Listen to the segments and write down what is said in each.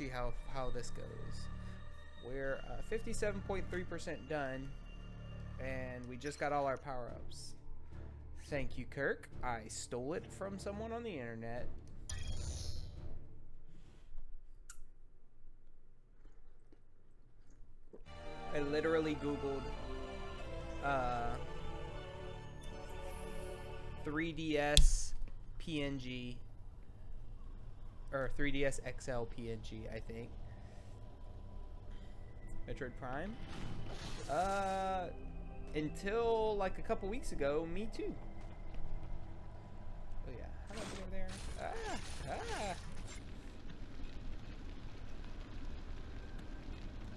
see how how this goes. We're 57.3% uh, done, and we just got all our power-ups. Thank you, Kirk. I stole it from someone on the internet. I literally Googled uh, 3DS PNG or 3DS XL PNG, I think. Metroid Prime. Uh, until like a couple weeks ago, me too. Oh yeah, how I over there? Ah, ah.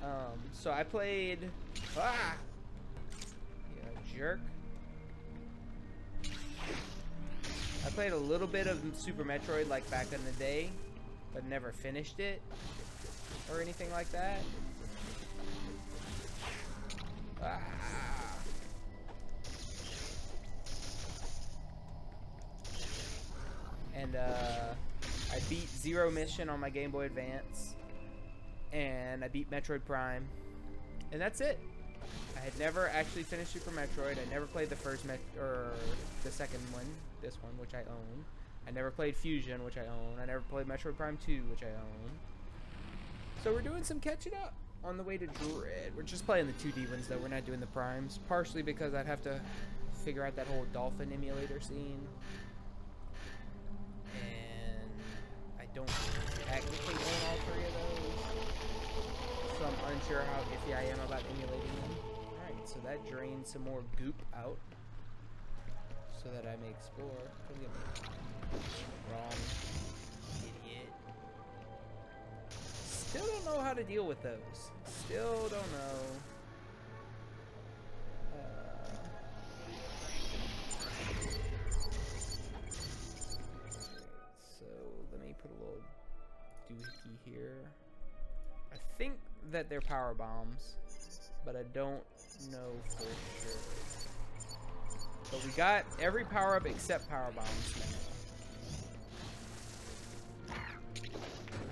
Um, so I played. Ah, yeah, jerk. I played a little bit of Super Metroid like back in the day, but never finished it or anything like that. Ah. And uh, I beat Zero Mission on my Game Boy Advance, and I beat Metroid Prime, and that's it. I had never actually finished Super Metroid. I never played the first Met or the second one, this one, which I own. I never played Fusion, which I own. I never played Metroid Prime 2, which I own. So we're doing some catching up on the way to Dread. We're just playing the 2D ones, though. We're not doing the primes. Partially because I'd have to figure out that whole dolphin emulator scene. And I don't technically own all three of those. So I'm unsure how iffy I am about emulating them. Alright, so that drains some more goop out. So that I may explore. Wrong. Still don't know how to deal with those. Still don't know. Uh, so let me put a little doohickey here. I think that they're power bombs, but I don't know for sure. But we got every power up except power bombs now.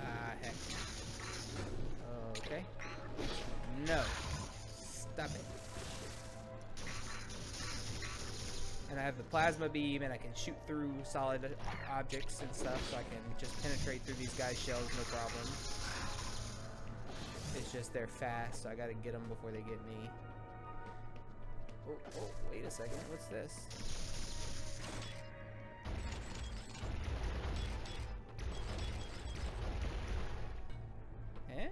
Ah, no. Stop it. And I have the plasma beam, and I can shoot through solid objects and stuff, so I can just penetrate through these guys' shells, no problem. It's just they're fast, so I gotta get them before they get me. Oh, oh, wait a second. What's this? Eh?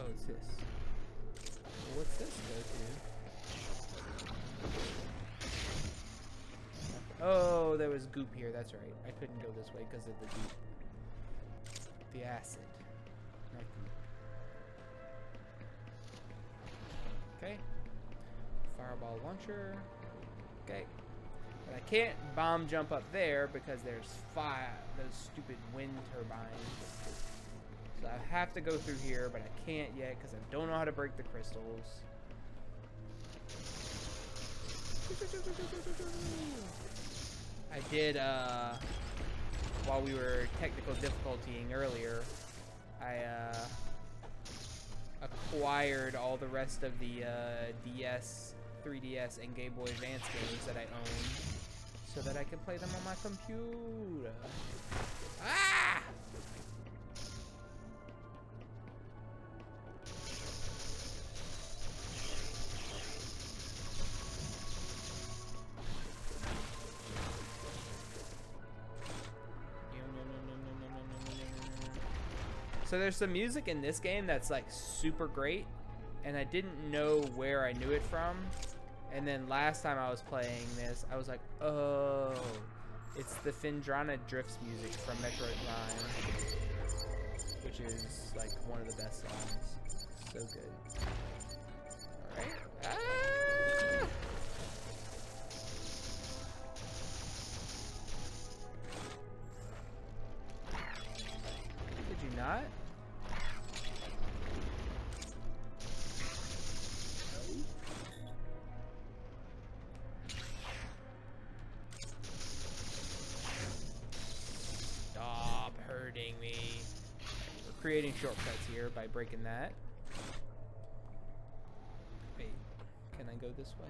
Oh, it's this. what's this go to? Oh, there was goop here. That's right. I couldn't go this way because of the goop. The acid. Okay. Fireball launcher. Okay. But I can't bomb jump up there because there's fire, those stupid wind turbines. So I have to go through here, but I can't yet because I don't know how to break the crystals. I did, uh, while we were technical difficultying earlier, I, uh, acquired all the rest of the, uh, DS, 3DS, and Game Boy Advance games that I own so that I can play them on my computer. Ah! So there's some music in this game that's like super great, and I didn't know where I knew it from. And then last time I was playing this, I was like, oh, it's the Phendrana Drifts music from Metroid Prime, which is like one of the best songs. So good. Alright. Ah! Creating shortcuts here by breaking that. Wait, can I go this way?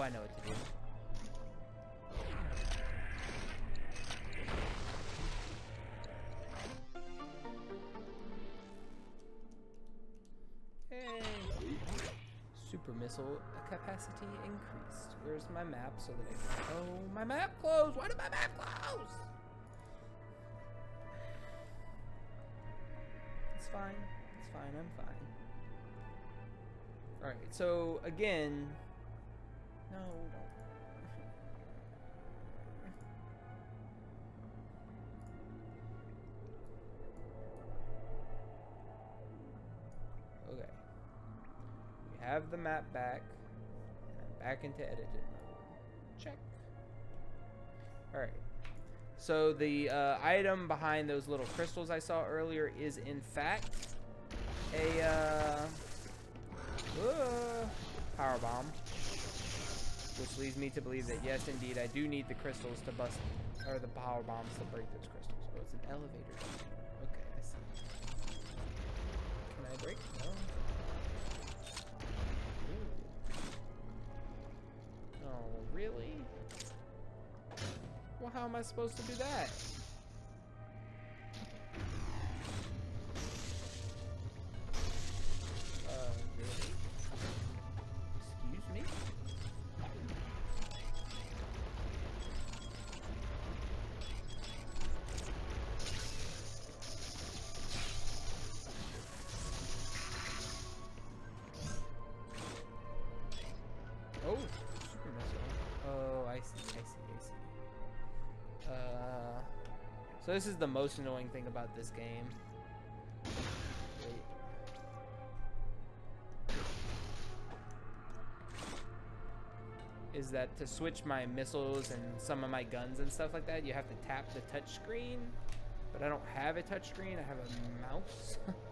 Oh, I know what to do. Hey! Super missile capacity increased. Where's my map so that I can... Oh, my map closed! Why did my map close? It's fine. It's fine. I'm fine. Alright, so again... map back. I'm back into edited mode. Check. Alright. So the uh, item behind those little crystals I saw earlier is in fact a uh, uh, power bomb. Which leads me to believe that yes, indeed, I do need the crystals to bust, or the power bombs to break those crystals. Oh, it's an elevator. Okay, I see. Can I break? No. Oh, really? Well, how am I supposed to do that? So this is the most annoying thing about this game. Is that to switch my missiles and some of my guns and stuff like that, you have to tap the touchscreen. But I don't have a touchscreen, I have a mouse.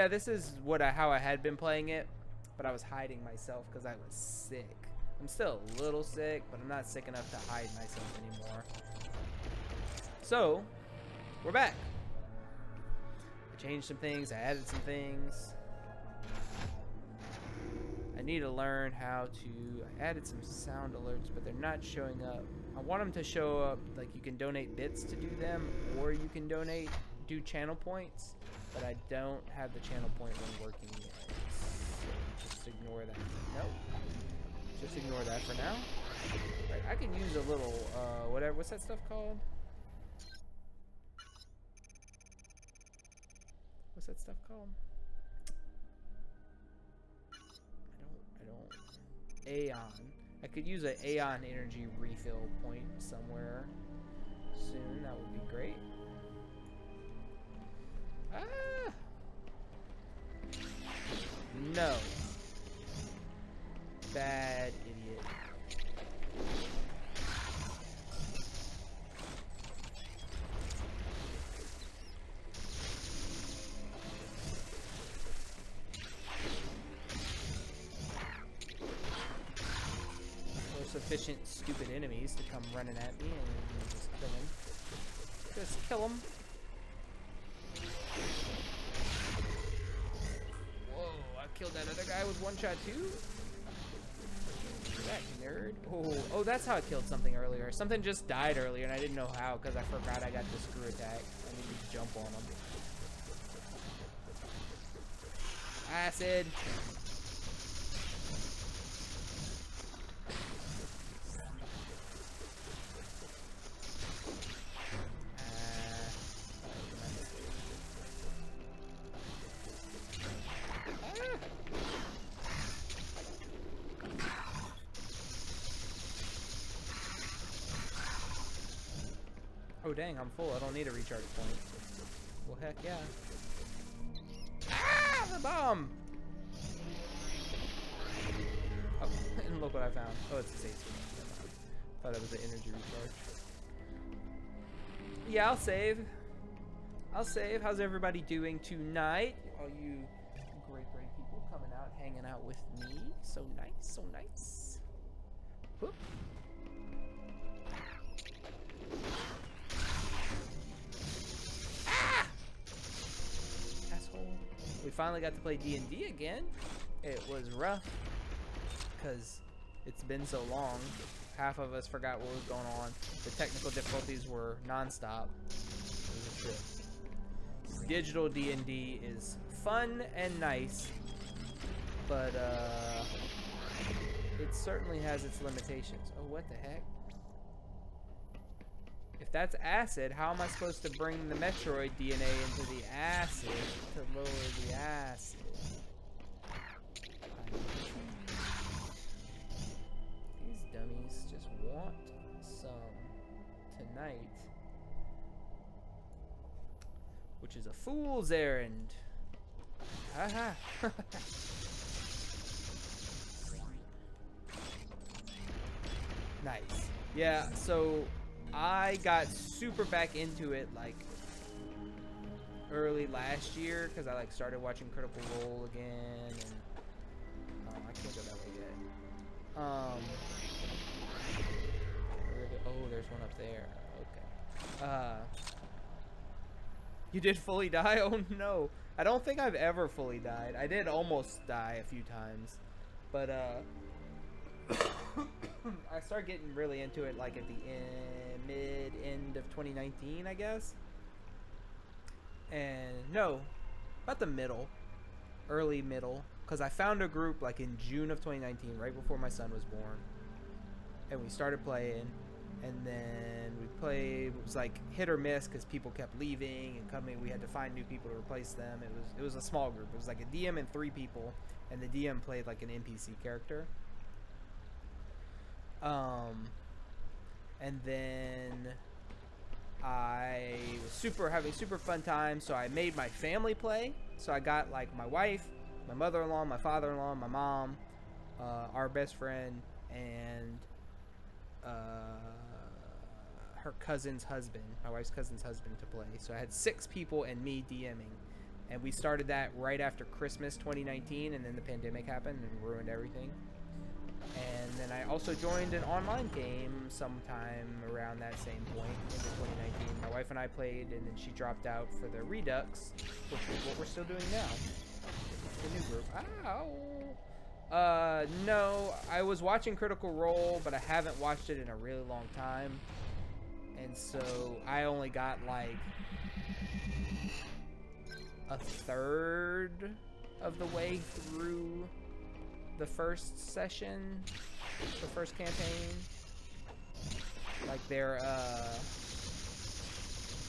Yeah, this is what I, how I had been playing it, but I was hiding myself because I was sick. I'm still a little sick, but I'm not sick enough to hide myself anymore. So, we're back. I changed some things, I added some things. I need to learn how to, I added some sound alerts, but they're not showing up. I want them to show up, like you can donate bits to do them, or you can donate, do channel points, but I don't have the channel point one working yet. So just ignore that. Nope. Just ignore that for now. Right, I can use a little, uh, whatever, what's that stuff called? What's that stuff called? I don't, I don't, Aeon. I could use an Aeon energy refill point somewhere soon. That would be great. No. Bad idiot. No sufficient stupid enemies to come running at me and just kill them. Just kill them. One shot too? back, nerd. Oh, oh, that's how I killed something earlier. Something just died earlier, and I didn't know how because I forgot I got the screw attack. I need to jump on them. Acid. I'm full. I don't need a recharge point. Well, heck yeah. Ah, the bomb! Oh, and look what I found. Oh, it's a safety. Thought it was an energy recharge. Yeah, I'll save. I'll save. How's everybody doing tonight? All you finally got to play D&D again. It was rough because it's been so long. Half of us forgot what was going on. The technical difficulties were nonstop. Digital D&D is fun and nice, but uh, it certainly has its limitations. Oh, what the heck? If that's acid, how am I supposed to bring the Metroid DNA into the acid to lower the acid? These dummies just want some tonight. Which is a fool's errand. Haha. nice. Yeah, so I got super back into it like early last year because I like started watching Critical Role again and oh, I can't go that way yet. Um, oh, there's one up there. Okay. Uh, you did fully die? Oh no. I don't think I've ever fully died. I did almost die a few times. But uh I started getting really into it like at the end, mid end of 2019, I guess. And no, about the middle, early middle, because I found a group like in June of 2019, right before my son was born, and we started playing. And then we played. It was like hit or miss because people kept leaving and coming. We had to find new people to replace them. It was it was a small group. It was like a DM and three people, and the DM played like an NPC character. Um, and then I was super having super fun time, so I made my family play. So I got like my wife, my mother-in-law, my father-in-law, my mom, uh, our best friend, and uh, her cousin's husband, my wife's cousin's husband, to play. So I had six people and me DMing. And we started that right after Christmas 2019, and then the pandemic happened and ruined everything. And then I also joined an online game sometime around that same point, into 2019. My wife and I played, and then she dropped out for the Redux, which is what we're still doing now. The new group. Ow! Uh, no, I was watching Critical Role, but I haven't watched it in a really long time. And so I only got like a third of the way through the first session, the first campaign. Like they're uh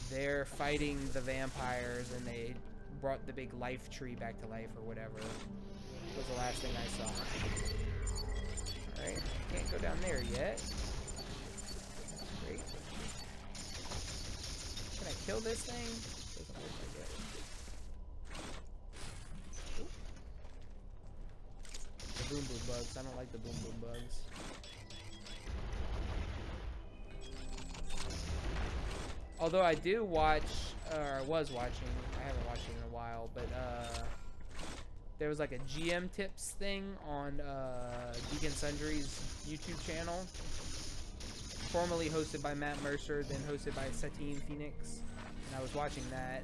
they're fighting the vampires and they brought the big life tree back to life or whatever. Was the last thing I saw. Alright, can't go down there yet. Great. Can I kill this thing? Boom boom bugs. I don't like the boom boom bugs. Although I do watch, or I was watching, I haven't watched it in a while, but uh, there was like a GM tips thing on uh, and Sundry's YouTube channel. Formerly hosted by Matt Mercer, then hosted by Satine Phoenix. And I was watching that.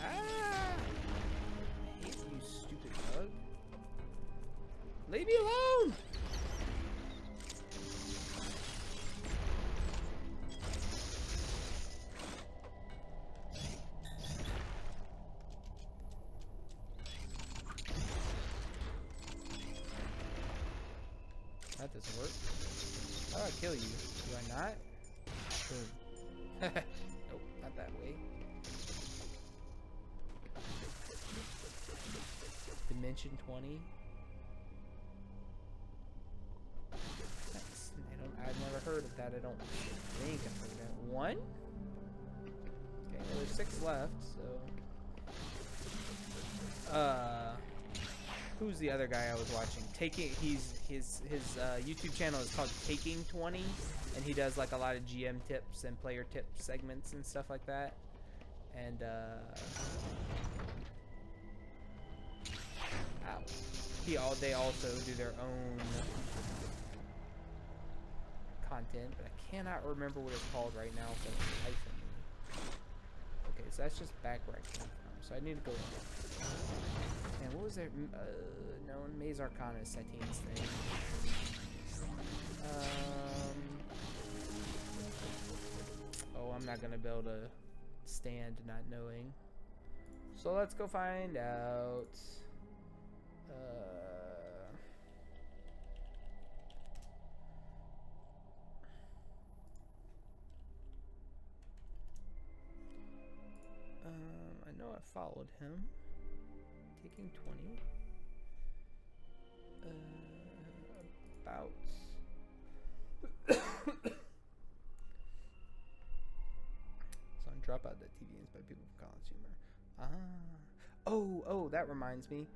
Ah! Leave me alone! That doesn't work. How do I kill you? Do I not? Hmm. Nope, not that way. Dimension 20. That. I don't think heard of that. One? Okay, there's six left, so. Uh, who's the other guy I was watching? Taking, he's his his uh, YouTube channel is called Taking 20, and he does like a lot of GM tips and player tip segments and stuff like that. And uh, ow. he all they also do their own content, but I cannot remember what it's called right now. Okay, so that's just back where I came from. So I need to go. And what was there? Uh, Maze Arcana Satine's thing. Um, oh, I'm not gonna be able to stand not knowing. So let's go find out. Uh, um, I know I followed him. Taking 20. Uh, about. so on Dropout TV is by people from college humor. Ah. Oh, oh, that reminds me.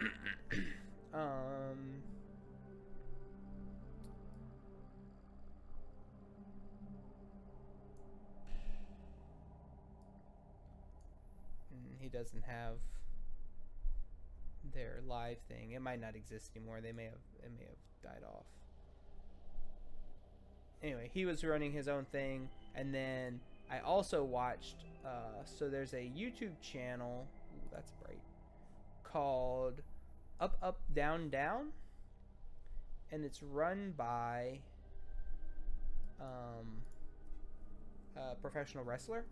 um. He doesn't have their live thing. It might not exist anymore. They may have it may have died off. Anyway, he was running his own thing, and then I also watched. Uh, so there's a YouTube channel. Ooh, that's bright. Called Up Up Down Down, and it's run by um, a professional wrestler,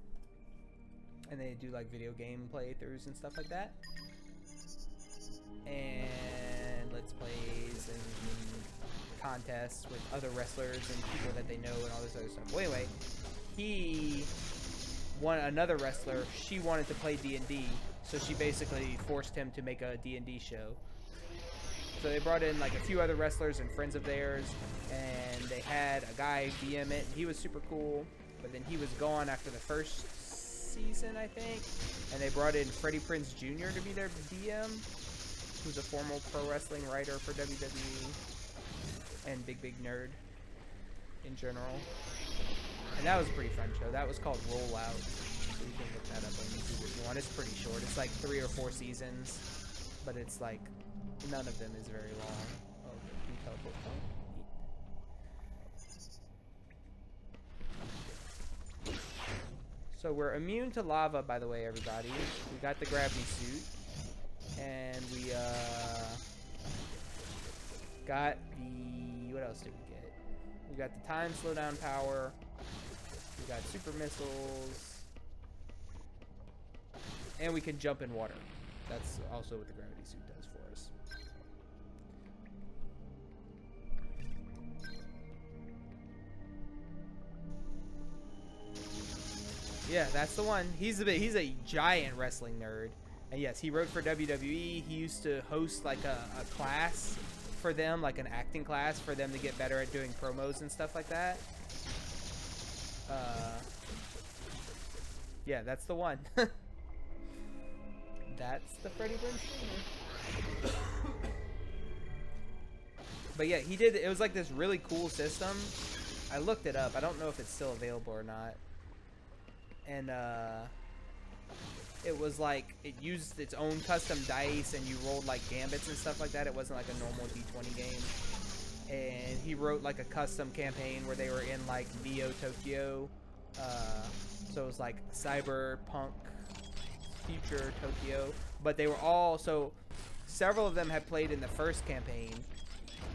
and they do like video game playthroughs and stuff like that and let's plays and contests with other wrestlers and people that they know and all this other stuff. Anyway, he one another wrestler. She wanted to play D and D, so she basically forced him to make a D and D show. So they brought in like a few other wrestlers and friends of theirs, and they had a guy DM it. He was super cool, but then he was gone after the first season, I think. And they brought in Freddie Prinze Jr. to be their DM who's a former pro wrestling writer for WWE and Big Big Nerd in general. And that was a pretty fun show. That was called Rollout. So you can look that up on YouTube if you want. It's pretty short. It's like three or four seasons, but it's like none of them is very long. Oh, So we're immune to lava, by the way, everybody. We got the gravity suit and we uh, got the what else did we get? We got the time slowdown power. We got super missiles, and we can jump in water. That's also what the gravity suit does for Yeah, that's the one. He's a bit. He's a giant wrestling nerd. And yes, he wrote for WWE. He used to host like a, a class for them, like an acting class for them to get better at doing promos and stuff like that. Uh, yeah, that's the one. that's the Freddie Prinze but yeah, he did. It was like this really cool system. I looked it up. I don't know if it's still available or not. And uh, it was like it used its own custom dice and you rolled like gambits and stuff like that. It wasn't like a normal D20 game. And he wrote like a custom campaign where they were in like Neo Tokyo. Uh, so it was like cyberpunk future Tokyo. But they were all so several of them had played in the first campaign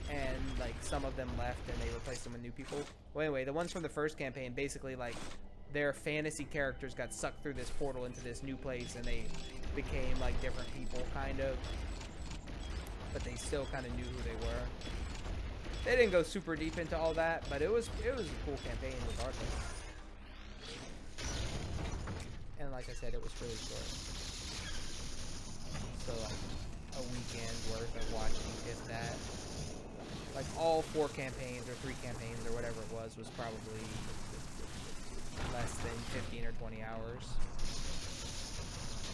and like some of them left and they replaced them with new people. Well anyway, the ones from the first campaign basically like their fantasy characters got sucked through this portal into this new place and they became like different people kind of but they still kind of knew who they were they didn't go super deep into all that, but it was it was a cool campaign regardless. And like I said, it was really short. So like a weekend worth of watching, if that. Like all four campaigns or three campaigns or whatever it was was probably less than 15 or 20 hours.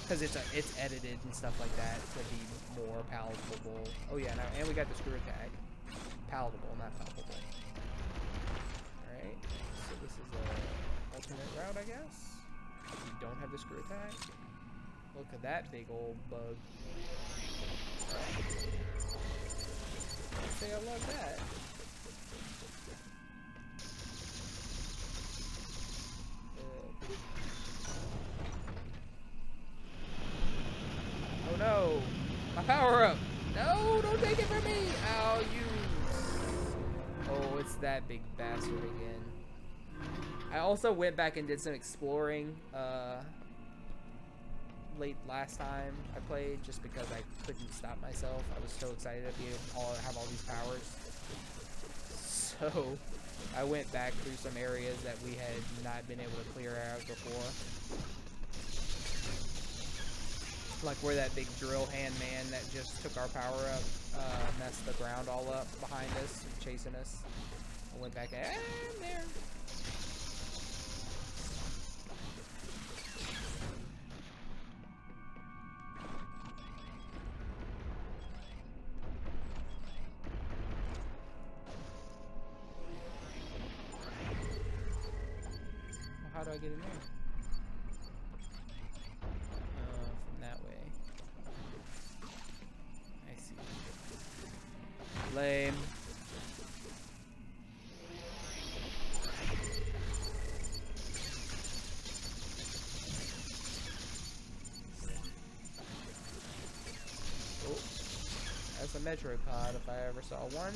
Because it's a, it's edited and stuff like that to be more palatable. Oh yeah, no, and we got the screw attack. Palatable, not palpable. Alright, so this is a alternate route, I guess. We don't have the screw attack. Look at that big old bug. Say I love that. Oh no! My power up! No, don't take it from me! Ow, you! Oh, it's that big bastard again. I also went back and did some exploring uh, late last time I played, just because I couldn't stop myself. I was so excited to be able to have all these powers. So, I went back through some areas that we had not been able to clear out before. Like where that big drill hand man that just took our power up, uh, messed the ground all up behind us, chasing us. I went back and there. How do I get in there? Uh, from that way. I see. Lame. Oh, that's a Metroid pod if I ever saw one.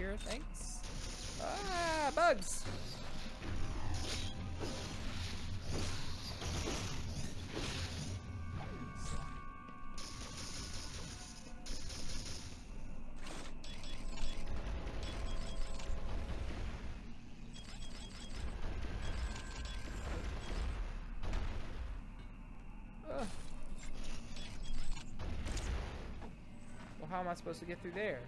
Here, thanks. Ah, bugs! How am I supposed to get through there?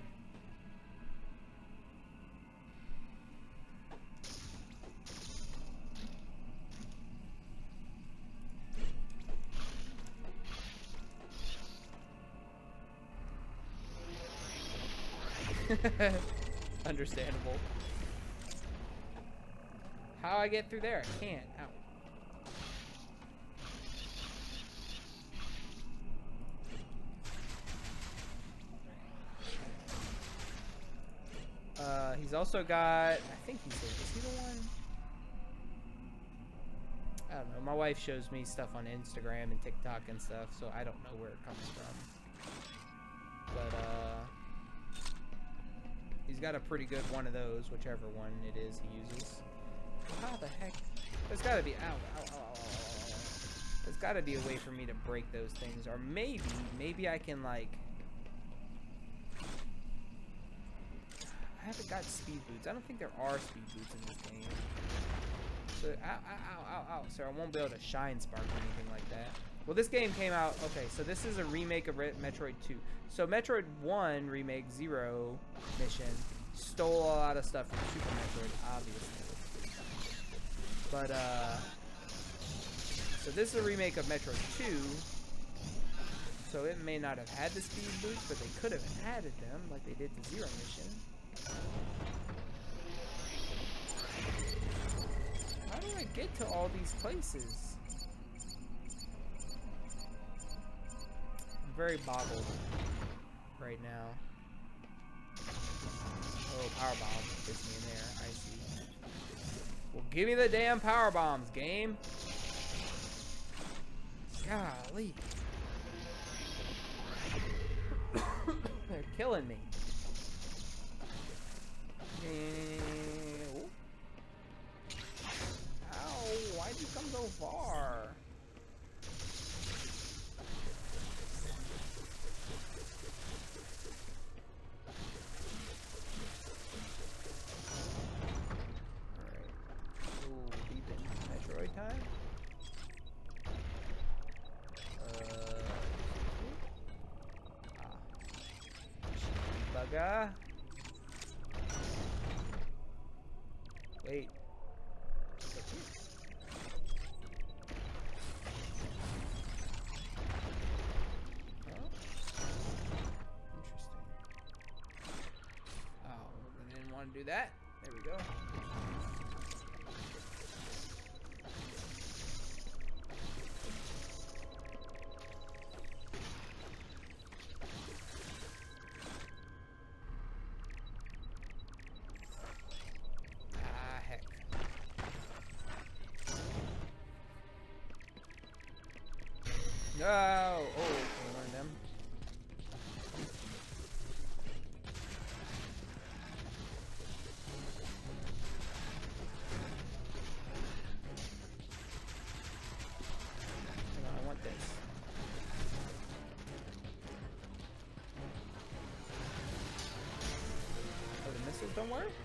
Understandable. How I get through there? I can't. Ow. Uh, he's also got. I think he's. the- Is he the one? I don't know. My wife shows me stuff on Instagram and TikTok and stuff, so I don't know where it comes from. But uh, got a pretty good one of those, whichever one it is he uses. How the heck? There's got to be. Ow! Ow! Ow! Ow! There's got to be a way for me to break those things, or maybe, maybe I can like. I haven't got speed boots. I don't think there are speed boots in this game. So, ow, ow, ow, ow, ow. So I won't be able to shine spark or anything like that. Well, this game came out. Okay, so this is a remake of Metroid 2. So Metroid 1 remake Zero mission stole a lot of stuff from Super Metroid, obviously. But uh, so this is a remake of Metroid 2. So it may not have had the speed boots, but they could have added them like they did the Zero mission. How do I get to all these places? I'm very boggled right now. Oh, power bomb me in there. I see. Well, give me the damn power bombs, game. Golly. They're killing me. Ow, why'd you come so far? No! Oh, can learn them. Hang on, I want this. Oh, the missiles don't work?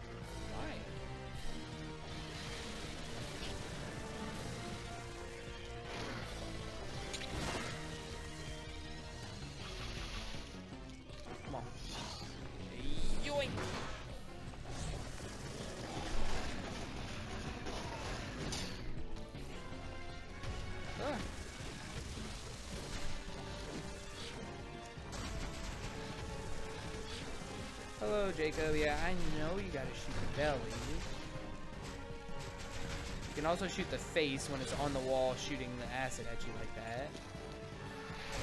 Hello, Jacob. Yeah, I know you gotta shoot the belly. You can also shoot the face when it's on the wall shooting the acid at you like that.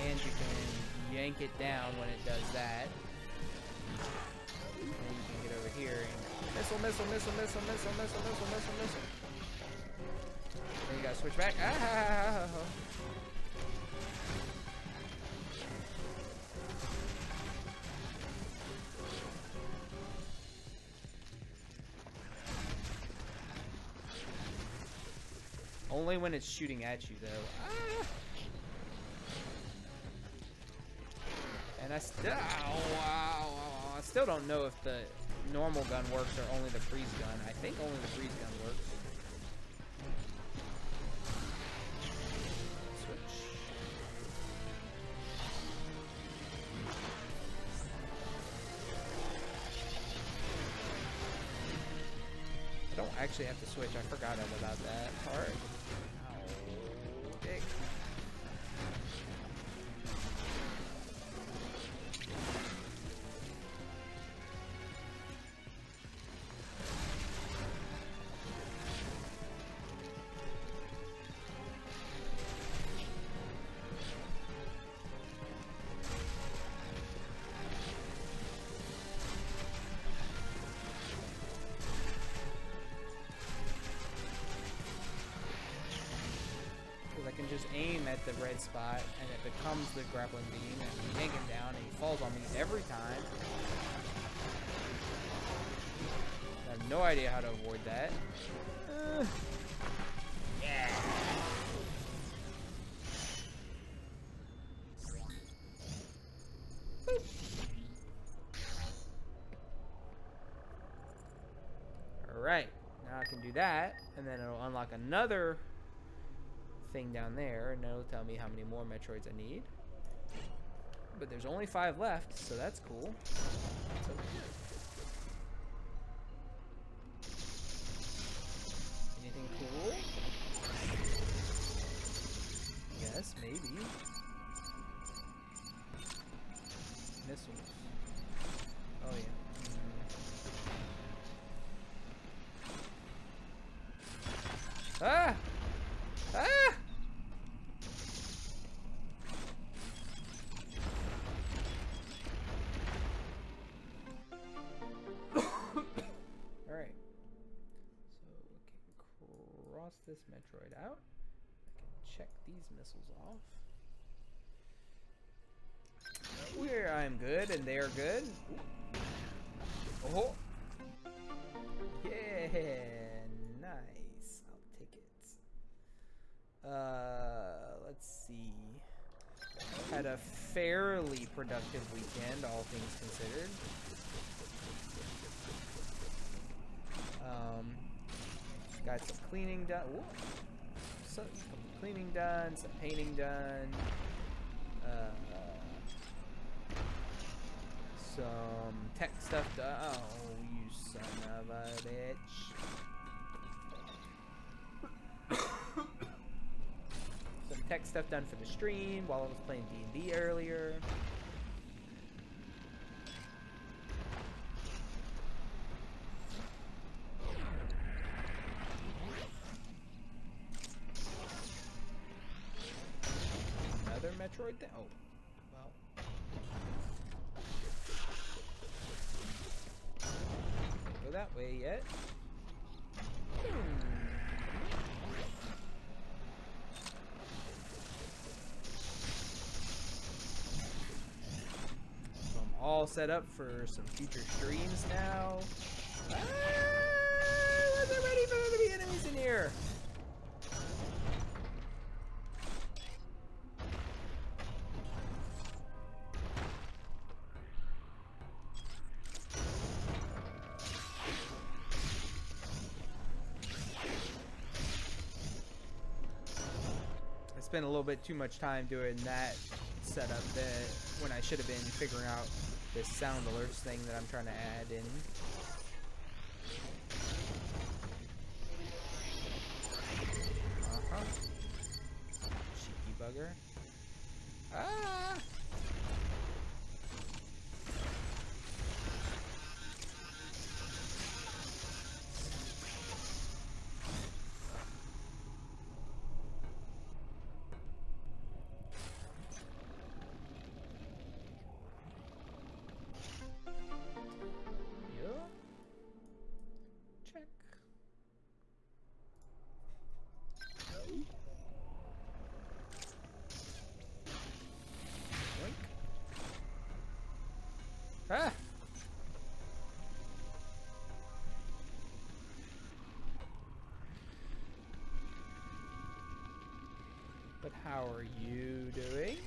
And you can yank it down when it does that. And you can get over here and missile, missile, missile, missile, missile, missile, missile, missile, missile. Then you gotta switch back. Ah! It's shooting at you, though. Ah! And I still, wow, wow, I still don't know if the normal gun works or only the freeze gun. I think only the freeze gun works. Switch. I don't actually have to switch. I forgot about that part. Spot and it becomes the grappling beam and I yank him down and he falls on me every time. I have no idea how to avoid that. Uh, yeah. Boop. Alright, now I can do that, and then it'll unlock another thing down there, and it'll tell me how many more Metroids I need. But there's only five left, so that's cool. So, Metroid out. I can check these missiles off. Where I'm good and they're good. Oh. Yeah. Nice. I'll take it. Uh, let's see. Had a fairly productive weekend, all things considered. Um, got some cleaning done. Ooh. Some, cleaning done, some painting done. Uh, some tech stuff done. Oh, you son of a bitch. some tech stuff done for the stream while I was playing D&D earlier. Another Metroid thing? Oh, well. Can't go that way yet. Hmm. So I'm all set up for some future streams now. Ah, wasn't ready for there to be enemies in here. I spent a little bit too much time doing that setup that when I should have been figuring out this sound alerts thing that I'm trying to add in. How are you doing?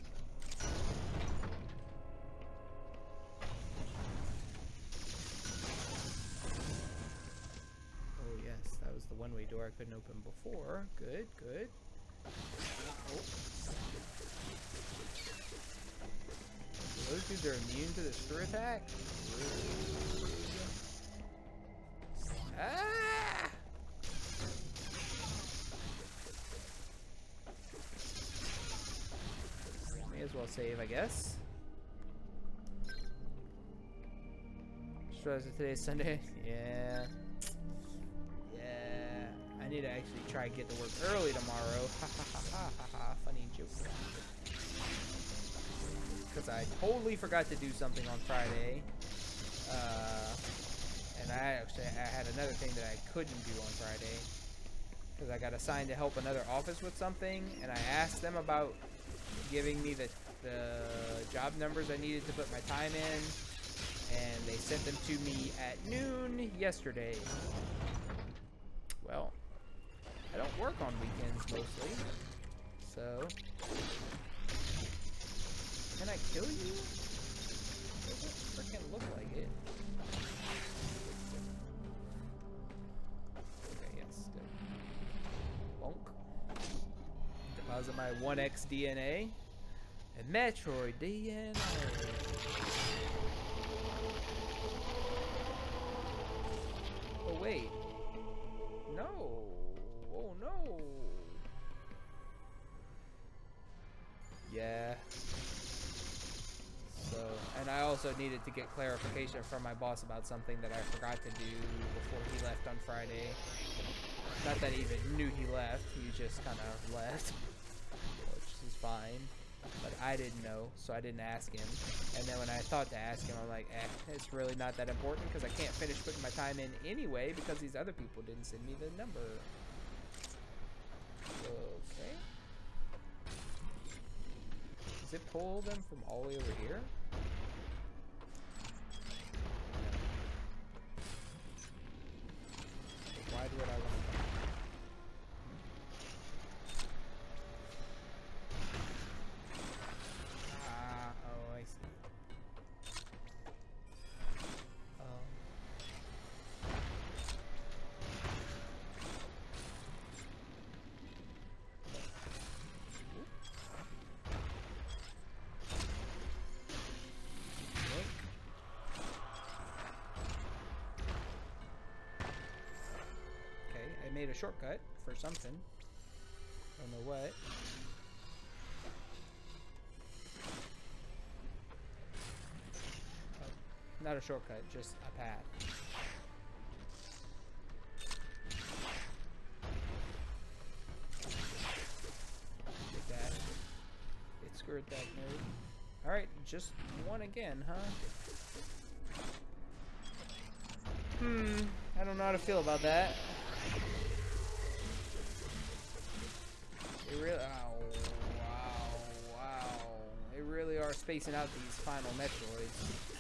Oh yes, that was the one-way door I couldn't open before. Good, good. Oh. Those dudes are immune to the screw attack? Rude. Save, I guess. Stress of today's Sunday. Yeah. Yeah. I need to actually try and get to work early tomorrow. Ha ha ha ha ha ha. Funny joke. Because I totally forgot to do something on Friday. Uh, and I actually I had another thing that I couldn't do on Friday. Because I got assigned to help another office with something. And I asked them about giving me the, the job numbers I needed to put my time in and they sent them to me at noon yesterday. Well, I don't work on weekends mostly, so can I kill you? Doesn't freaking look like it. Okay, yes, good. Bonk. Deposit my 1x DNA and Metroid DNA. Oh wait. No. Oh no. Yeah. So, and I also needed to get clarification from my boss about something that I forgot to do before he left on Friday. Not that he even knew he left, he just kind of left, which is fine. But I didn't know, so I didn't ask him. And then when I thought to ask him, I'm like, eh, it's really not that important because I can't finish putting my time in anyway because these other people didn't send me the number. Okay. Does it pull them from all the way over here? Why would I want made a shortcut for something. I don't know what. Oh, not a shortcut, just a path. That. Get screwed that nerd. Alright, just one again, huh? Hmm, I don't know how to feel about that. Really, oh, wow, wow. They really are spacing out these final Metroids.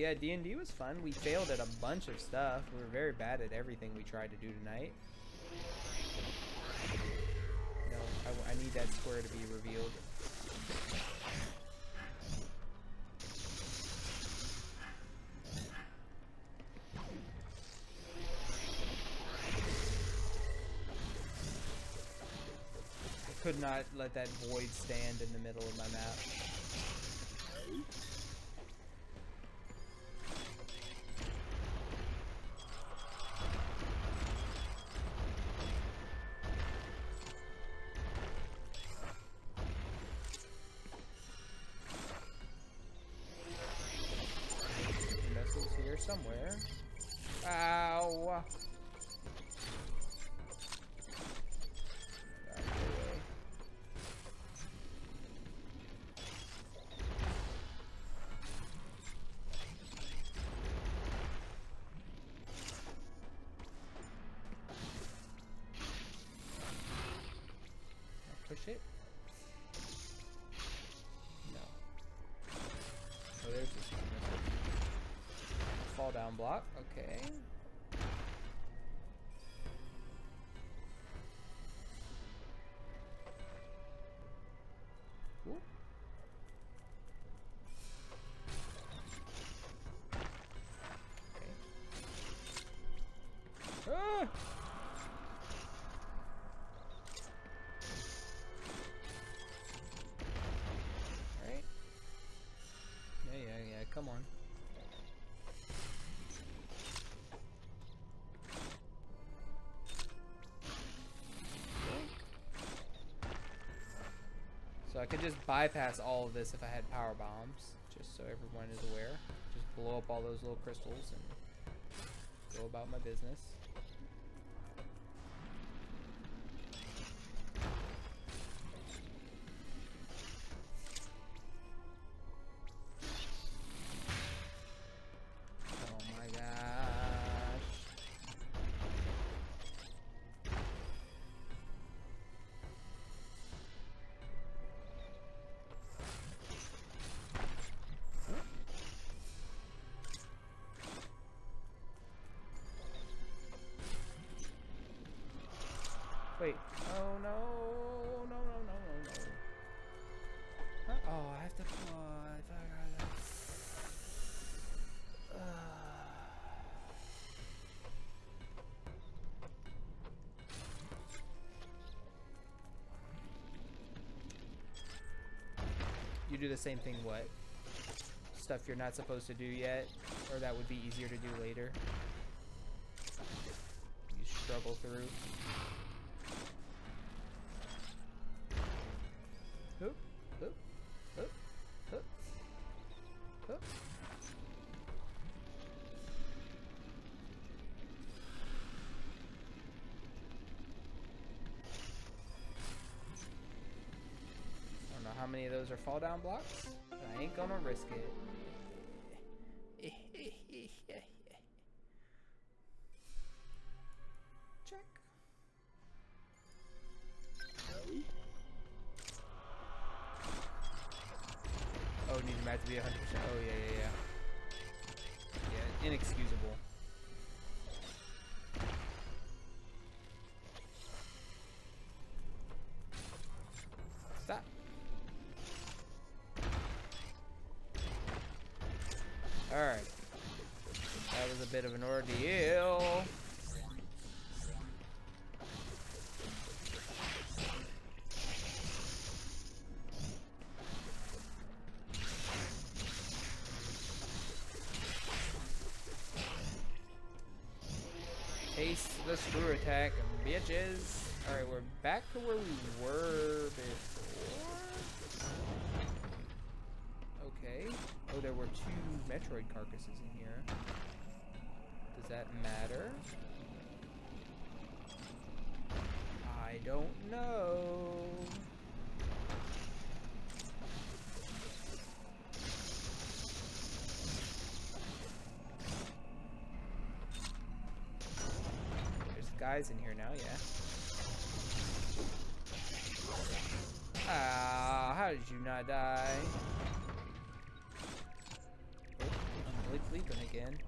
Yeah, D&D was fun. We failed at a bunch of stuff. We were very bad at everything we tried to do tonight. No, I, I need that square to be revealed. I could not let that void stand in the middle of my map. Down block. Okay. Ooh. Okay. Ah! Yeah, yeah, yeah. Come on. I could just bypass all of this if I had power bombs, just so everyone is aware. Just blow up all those little crystals and go about my business. Do the same thing, what? Stuff you're not supposed to do yet, or that would be easier to do later. You struggle through. Those are fall down blocks, I ain't gonna risk it. Bit of an ordeal. Haste the screw attack, bitches. Alright, we're back to where we were before. Okay. Oh, there were two Metroid carcasses in here. That matter? I don't know. There's guys in here now, yeah. Ah, how did you not die? Oh, I'm ble- bleeping again.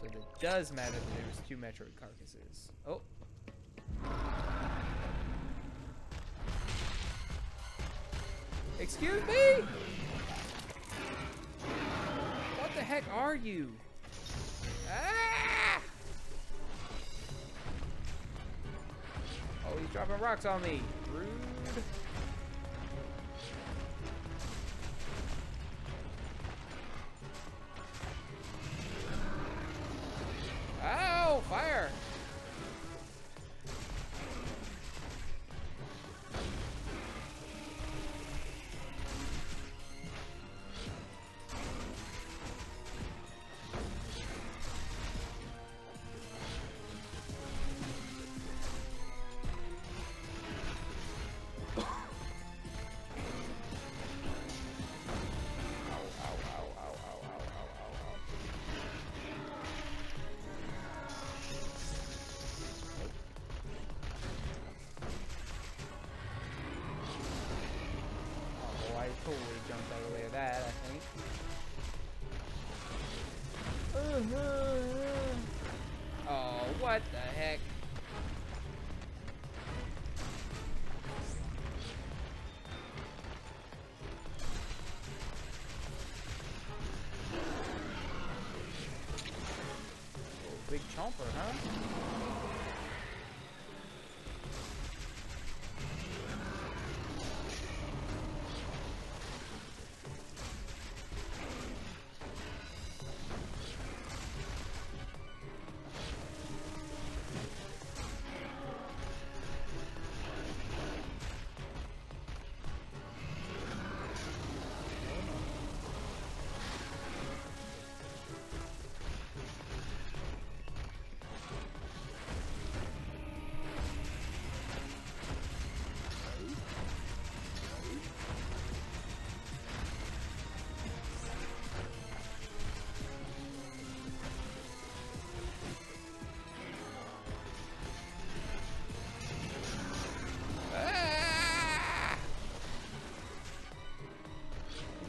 So it does matter that there was two Metroid carcasses. Oh. Excuse me? What the heck are you? Ah! Oh, he's dropping rocks on me. Rude. Go! Fire!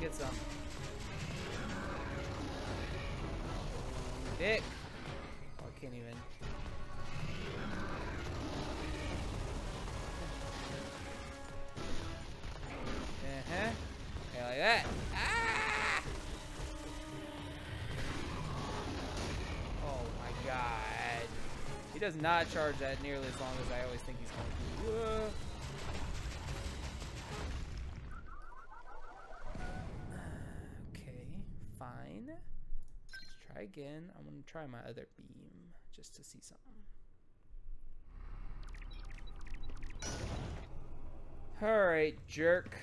Get some. Dick. Oh, I can't even. Uh-huh. Like that. Ah! Oh my god. He does not charge that nearly as long as I always think he's going to. Whoa. fine. Let's try again. I'm gonna try my other beam just to see something. Alright, jerk.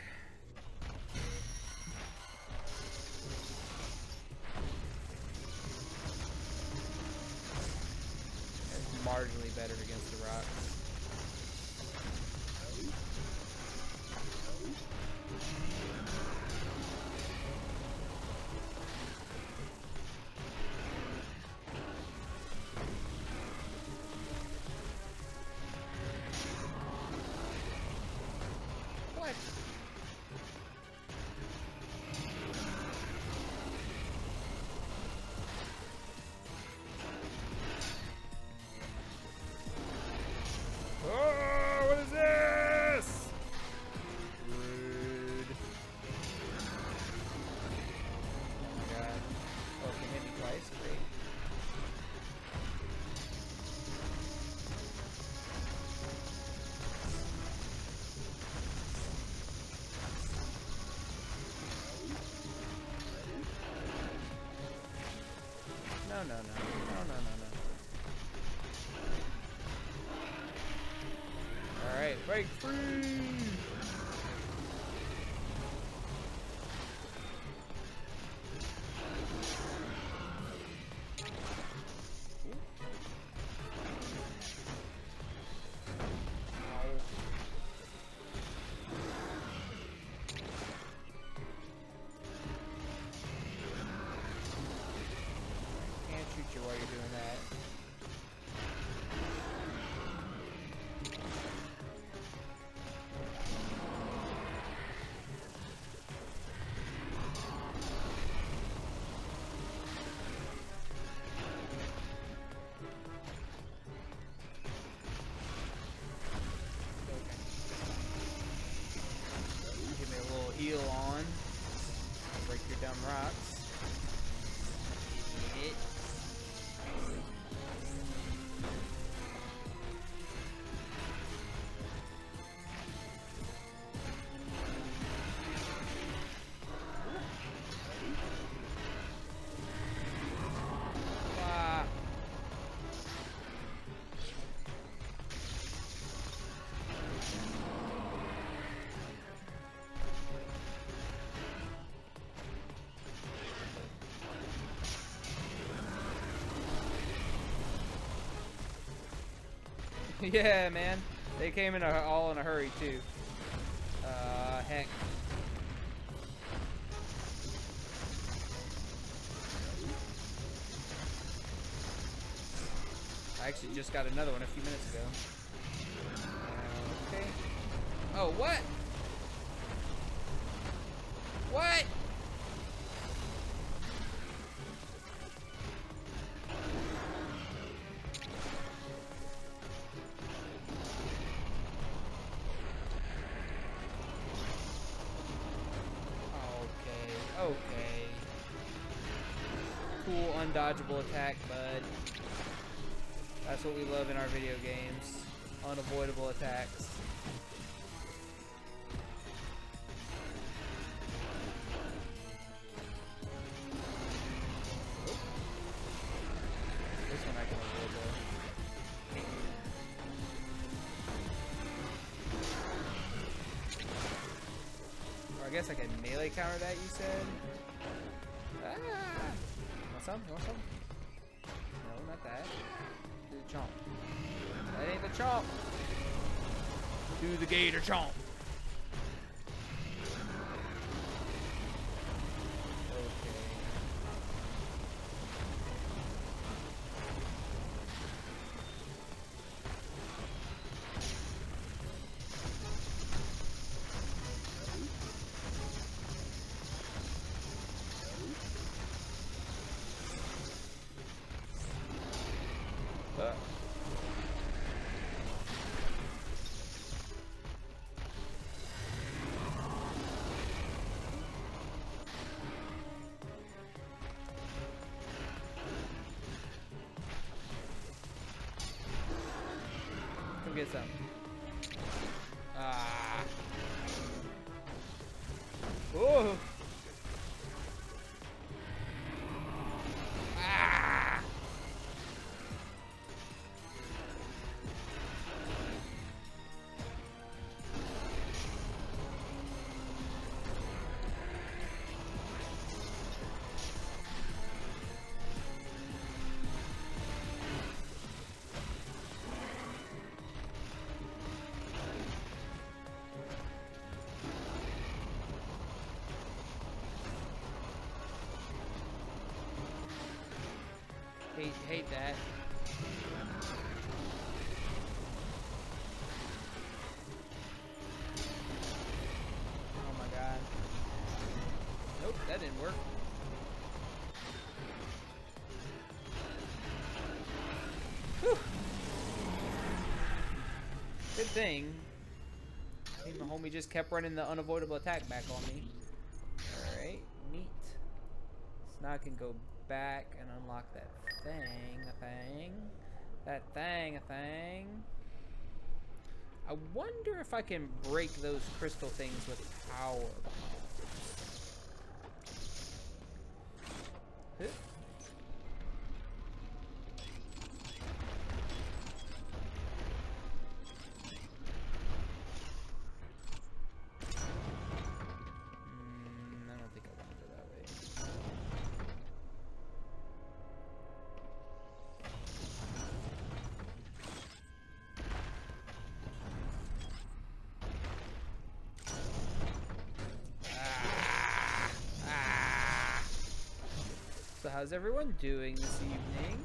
No, no, no. No, no, no, no. Alright, break free! yeah, man. They came in a, all in a hurry too. Uh, heck. I actually just got another one a few minutes ago. Okay. Oh, what? Undodgeable attack, bud. That's what we love in our video games. Unavoidable attacks. The gator chomp! Get some. Hate, that. Oh my god. Nope, that didn't work. Whew. Good thing. I think my homie just kept running the unavoidable attack back on me. Alright, neat. So now I can go back and unlock that thing, a thing. That thing, a thing. I wonder if I can break those crystal things with power how's everyone doing this evening?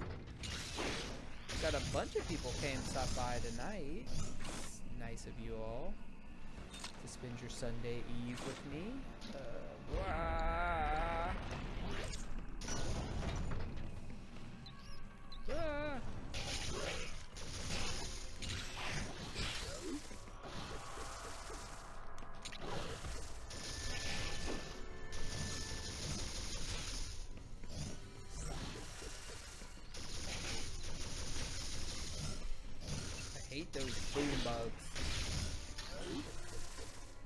Got a bunch of people came stop by tonight. Nice of you all to spend your Sunday Eve with me. Uh, wah. Those boom bugs.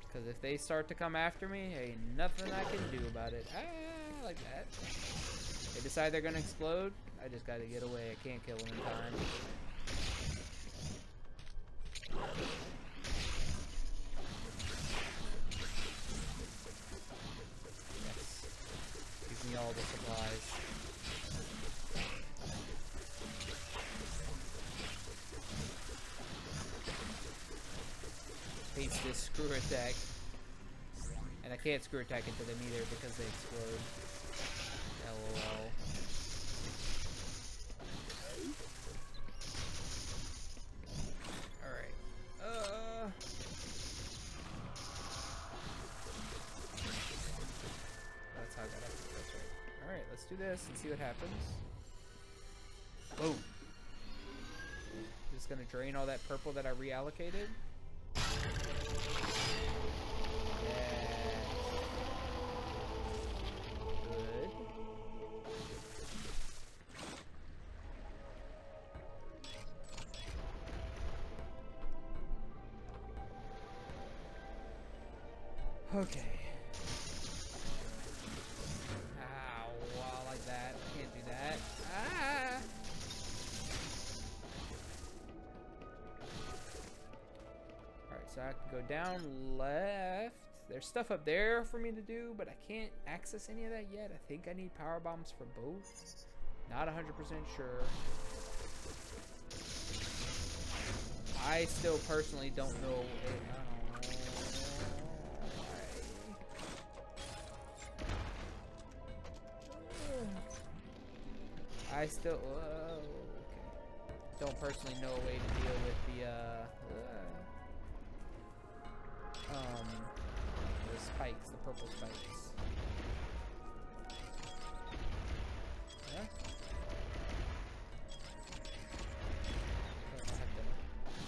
Because if they start to come after me, ain't nothing I can do about it. Ah, like that. They decide they're gonna explode, I just gotta get away. I can't kill them in time. Attack. And I can't screw attack into them either because they explode. LOL. Alright. Uh. Up. That's right. Let's do this and see what happens. Boom. Just gonna drain all that purple that I reallocated. I can go down left. There's stuff up there for me to do, but I can't access any of that yet. I think I need power bombs for both. Not 100% sure. I still personally don't know. I don't. I, still. Whoa, okay. Don't personally know a way to deal with spikes, the purple spikes. Yeah.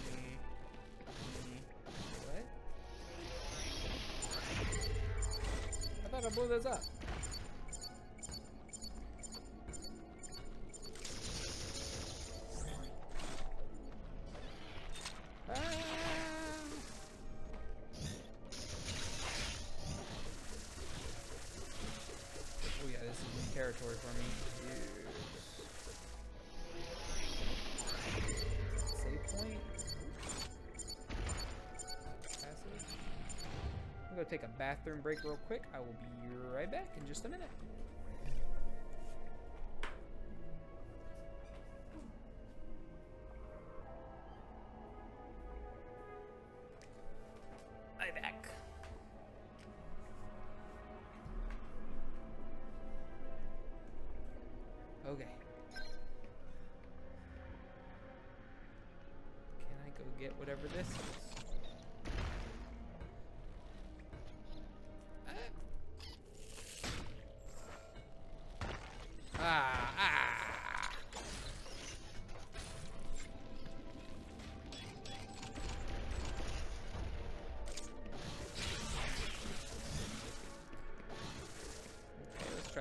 Me- What? I thought I blew up. take a bathroom break real quick. I will be right back in just a minute. Back. Okay. Can I go get whatever this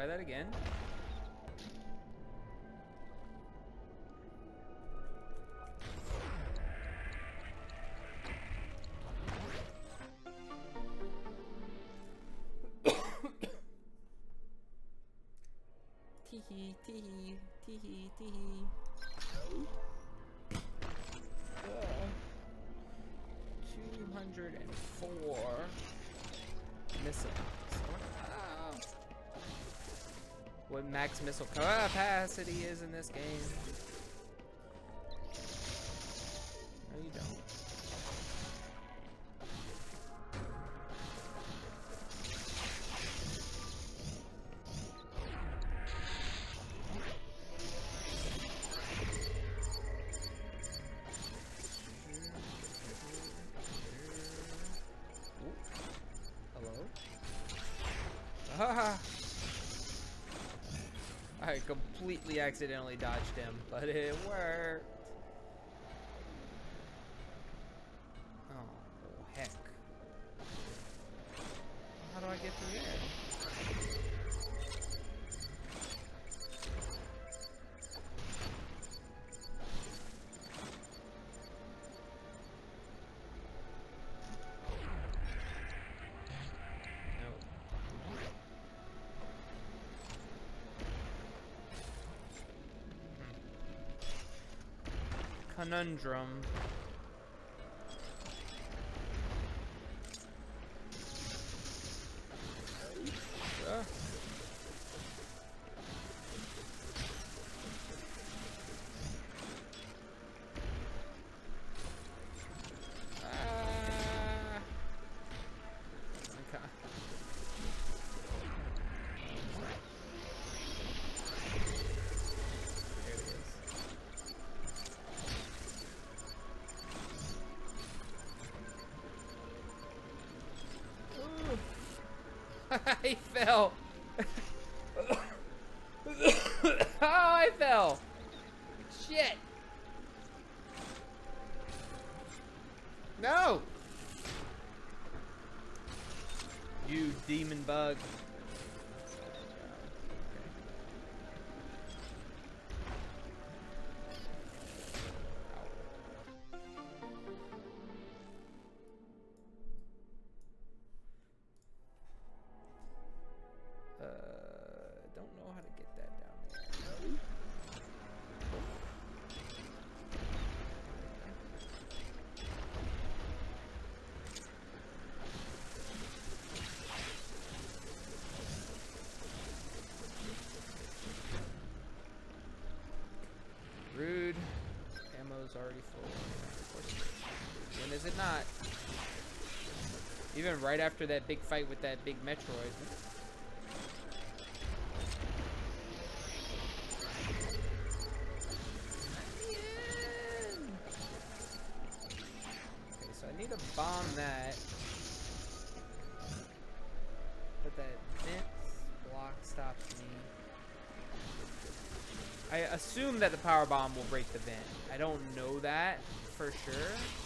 try that again. Uh, 204 missiles. What max missile capacity is in this game. Accidentally dodged him, but it worked. Conundrum. I fell. oh, I fell. Right after that big fight with that big Metroid. Okay, so I need to bomb that. But that vent block stops me. I assume that the power bomb will break the vent. I don't know that for sure.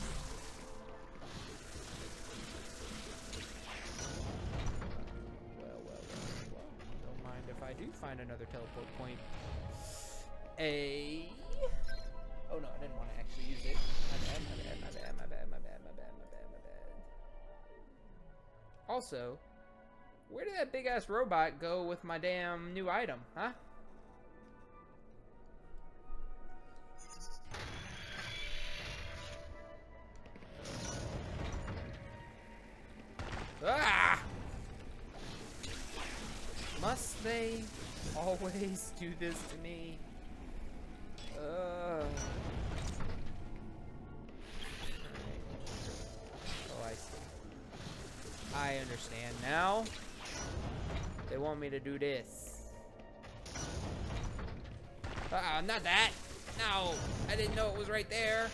Also, where did that big ass robot go with my damn new item, huh? Ah! Must they always do this to me? Understand now. They want me to do this. Ah, not that. No, I didn't know it was right there.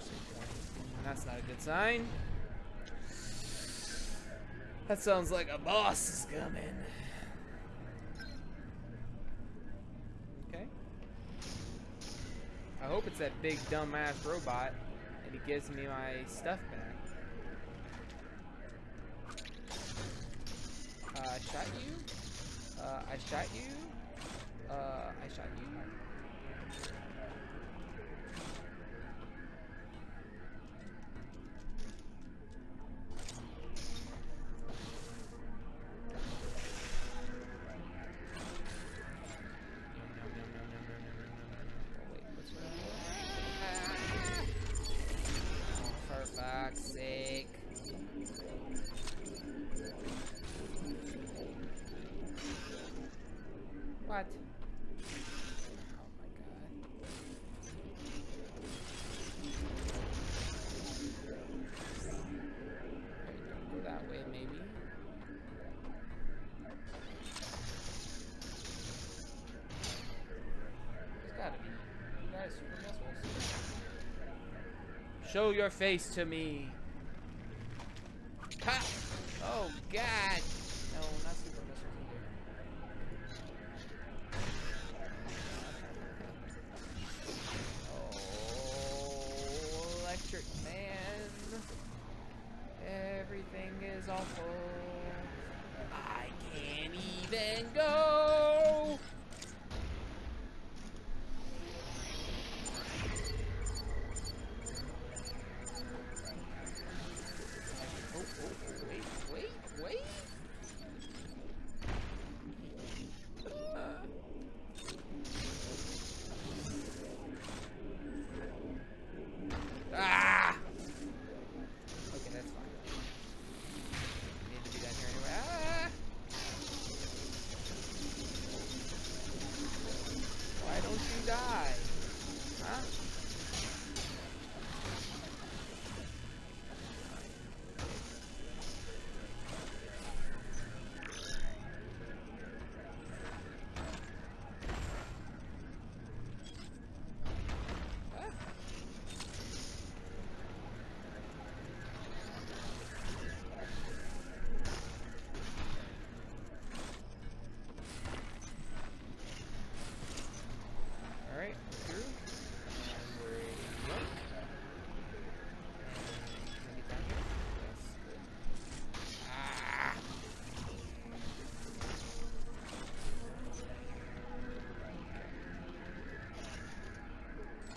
Point. That's not a good sign. That sounds like a boss is coming. Okay. I hope it's that big dumbass robot and he gives me my stuff back. Uh, I shot you. Uh, I shot you. Show your face to me. Ha! Oh god! No, not super missiles either. Oh, electric man. Everything is awful. I can't even go. Oh, oh, oh, wait, wait, wait. Uh. Ah! Okay, that's fine. Need to be down here anyway. Ah! Why don't you die? Huh? Ah! Alright, we're through. And we're yoink. And can I get down here? Yes, good. Ah!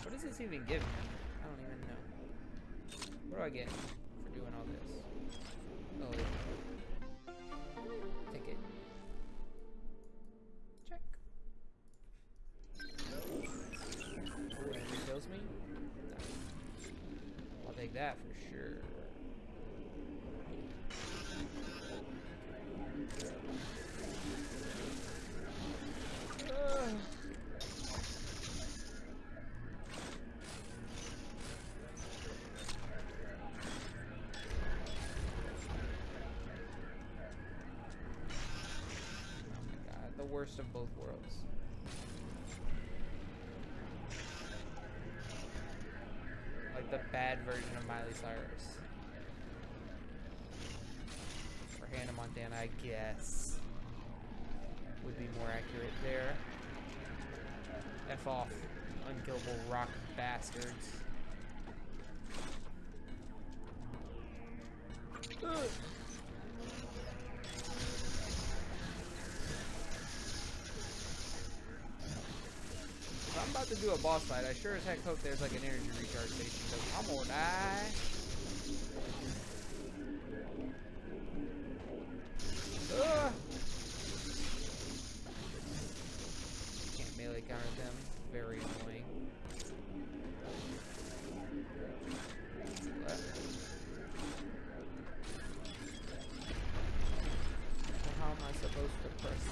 What does even give me? I don't even know. What do I get for doing all this? Oh, yeah. Ticket. Check. Oh, and kills me? I'll take that for sure. Ugh. Oh my god, the worst of both worlds. Like the bad version of Miley Cyrus. Or Hannah Montana, I guess. Would be more accurate there. F off, unkillable rock bastards. Ugh. about to do a boss fight, I sure as heck hope there's like an energy recharge station because I'm gonna die. Ugh. Can't melee counter them. Very annoying. What? How am I supposed to press?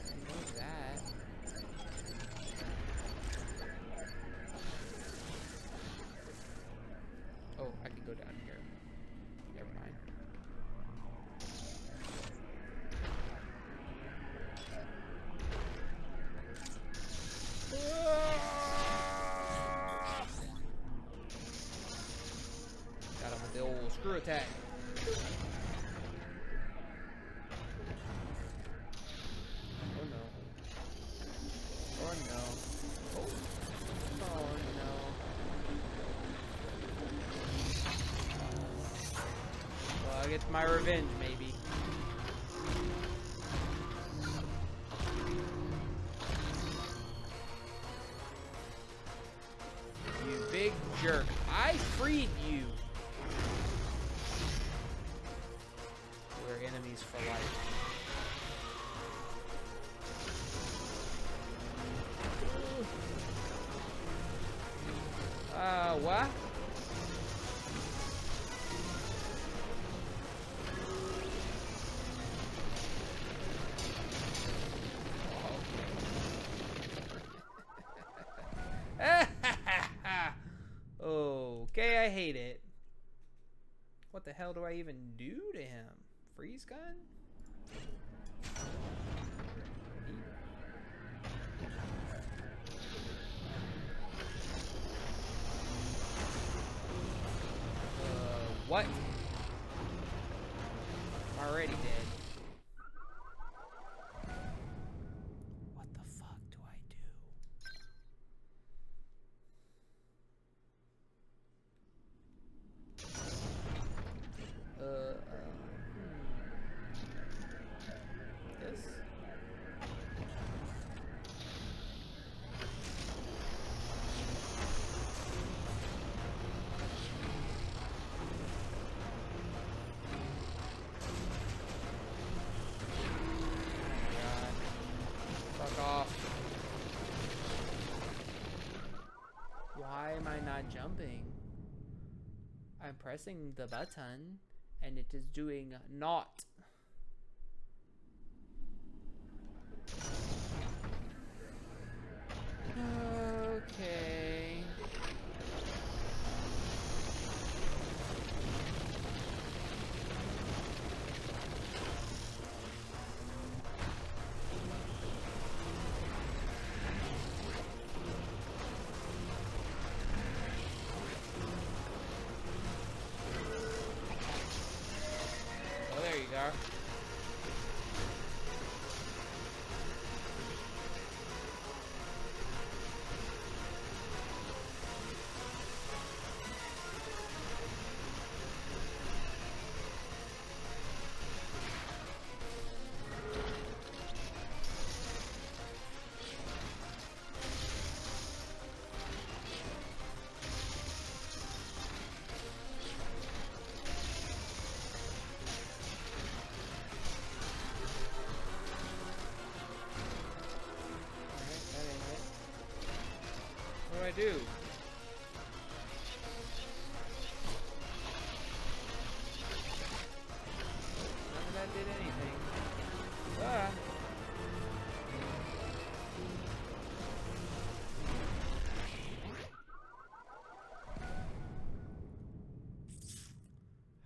I know that. Oh, I can go down here. Never mind. Got him with the old screw attack. Oh no. Oh no. Oh. Oh no. Well, I'll get my revenge, I even do to him? Freeze gun? Uh, what? I'm already dead. What the fuck do I do? Uh, uh, hmm. This? God. Fuck off. Why am I not jumping? I'm pressing the button and it is doing naught. Do None of that did anything. Ah.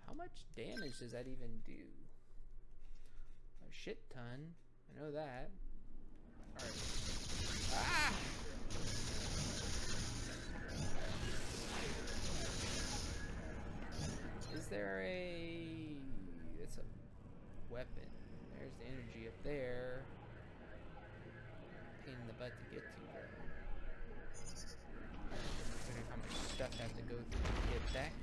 How much damage does that even do? A shit ton. I know that. Alright. Ah! there a... It's a weapon. There's the energy up there. Pain in the butt to get to, though. Considering how much stuff I have to go through to get back?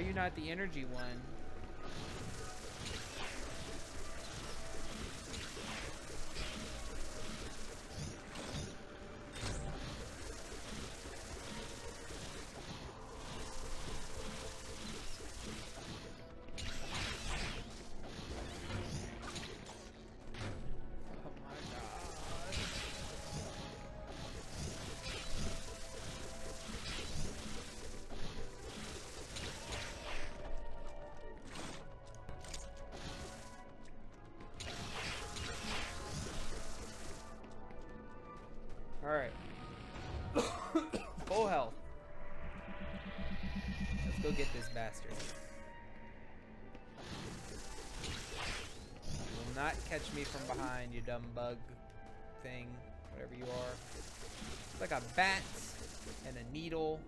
are you not the energy one? You will not catch me from behind, you dumb bug thing, whatever you are. It's like a bat and a needle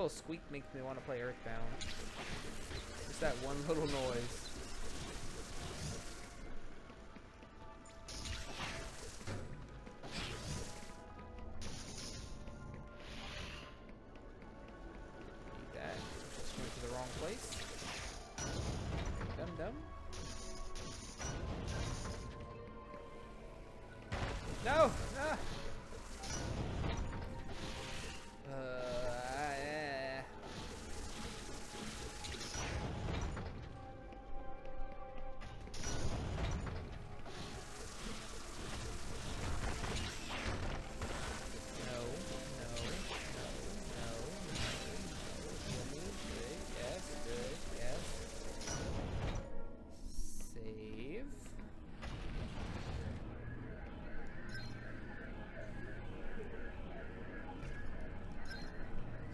little squeak makes me want to play Earthbound. Just that one little noise.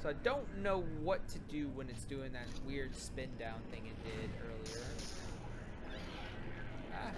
So I don't know what to do when it's doing that weird spin down thing it did earlier. Ah.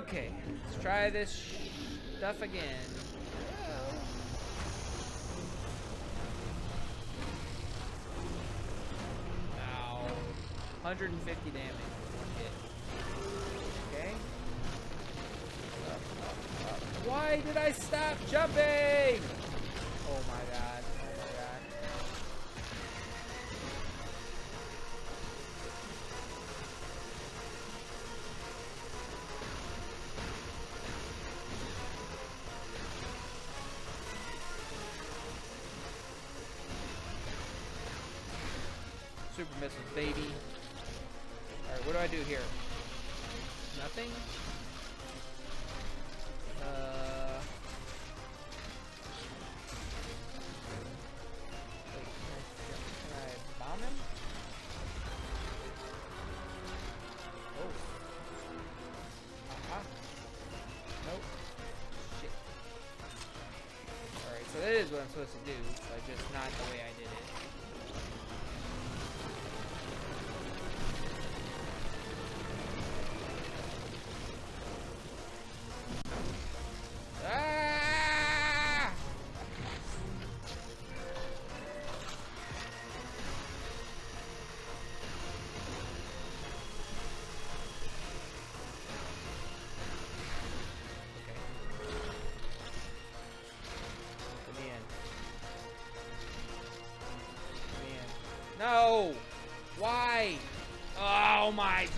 Okay, let's try this stuff again. Ow. 150 damage. Okay. Why did I stop jumping? Supposed to do, but just not the way I Oh my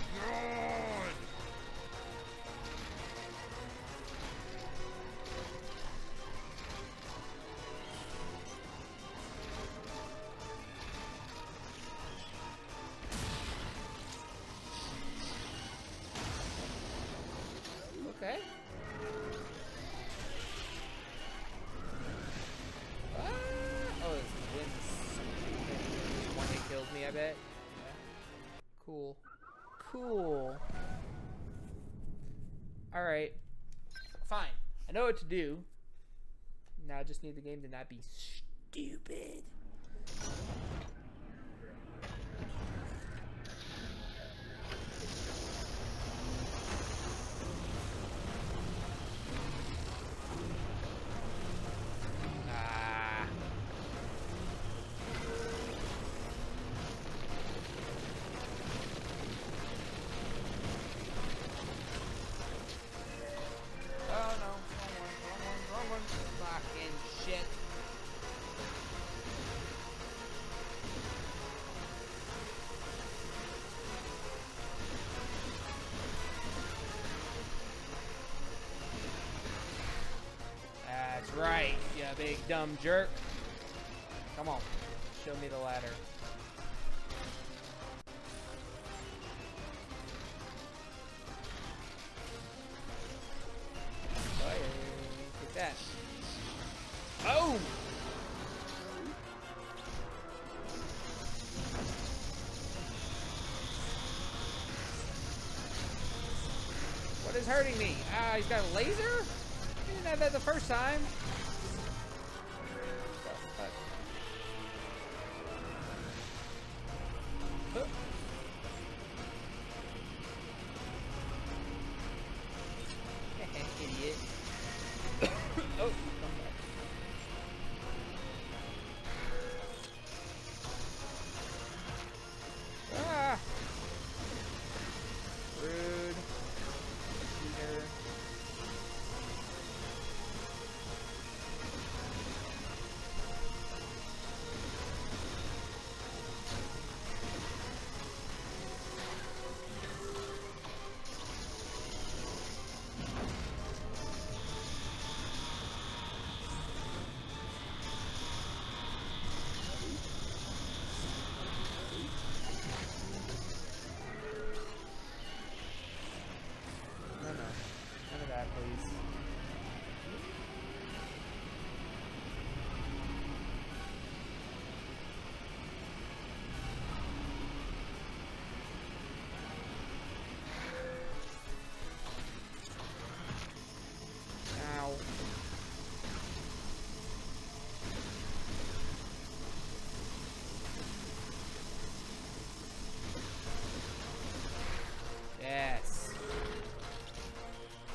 what to do. Now I just need the game to not be right, you big dumb jerk. Come on, show me the ladder. That. Boom! What is hurting me? Ah, he's got a laser? He didn't have that the first time.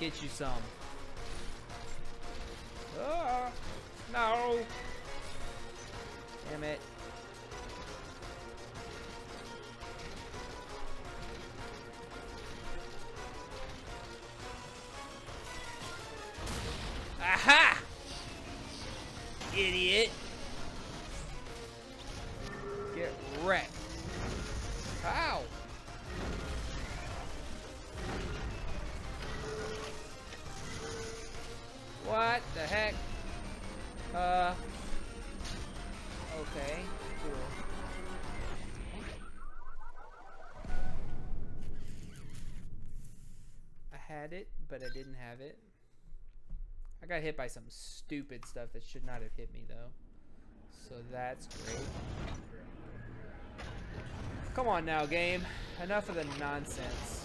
Get you some. Ah, no. But I didn't have it. I got hit by some stupid stuff that should not have hit me, though. So that's great. Come on now, game. Enough of the nonsense.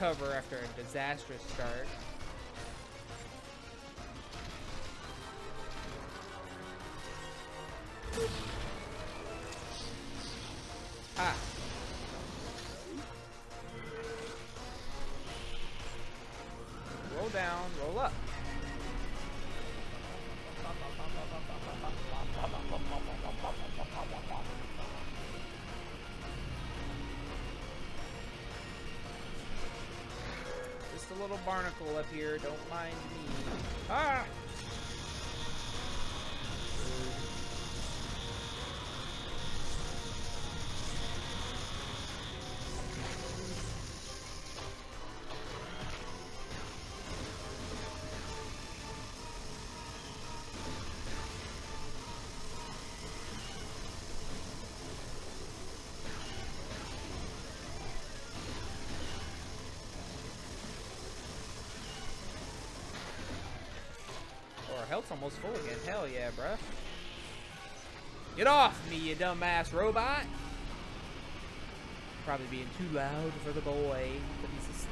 Recover after a disastrous start. A up here, don't mind health's almost full again. Hell yeah, bruh. Get off me, you dumbass robot! Probably being too loud for the boy, but he's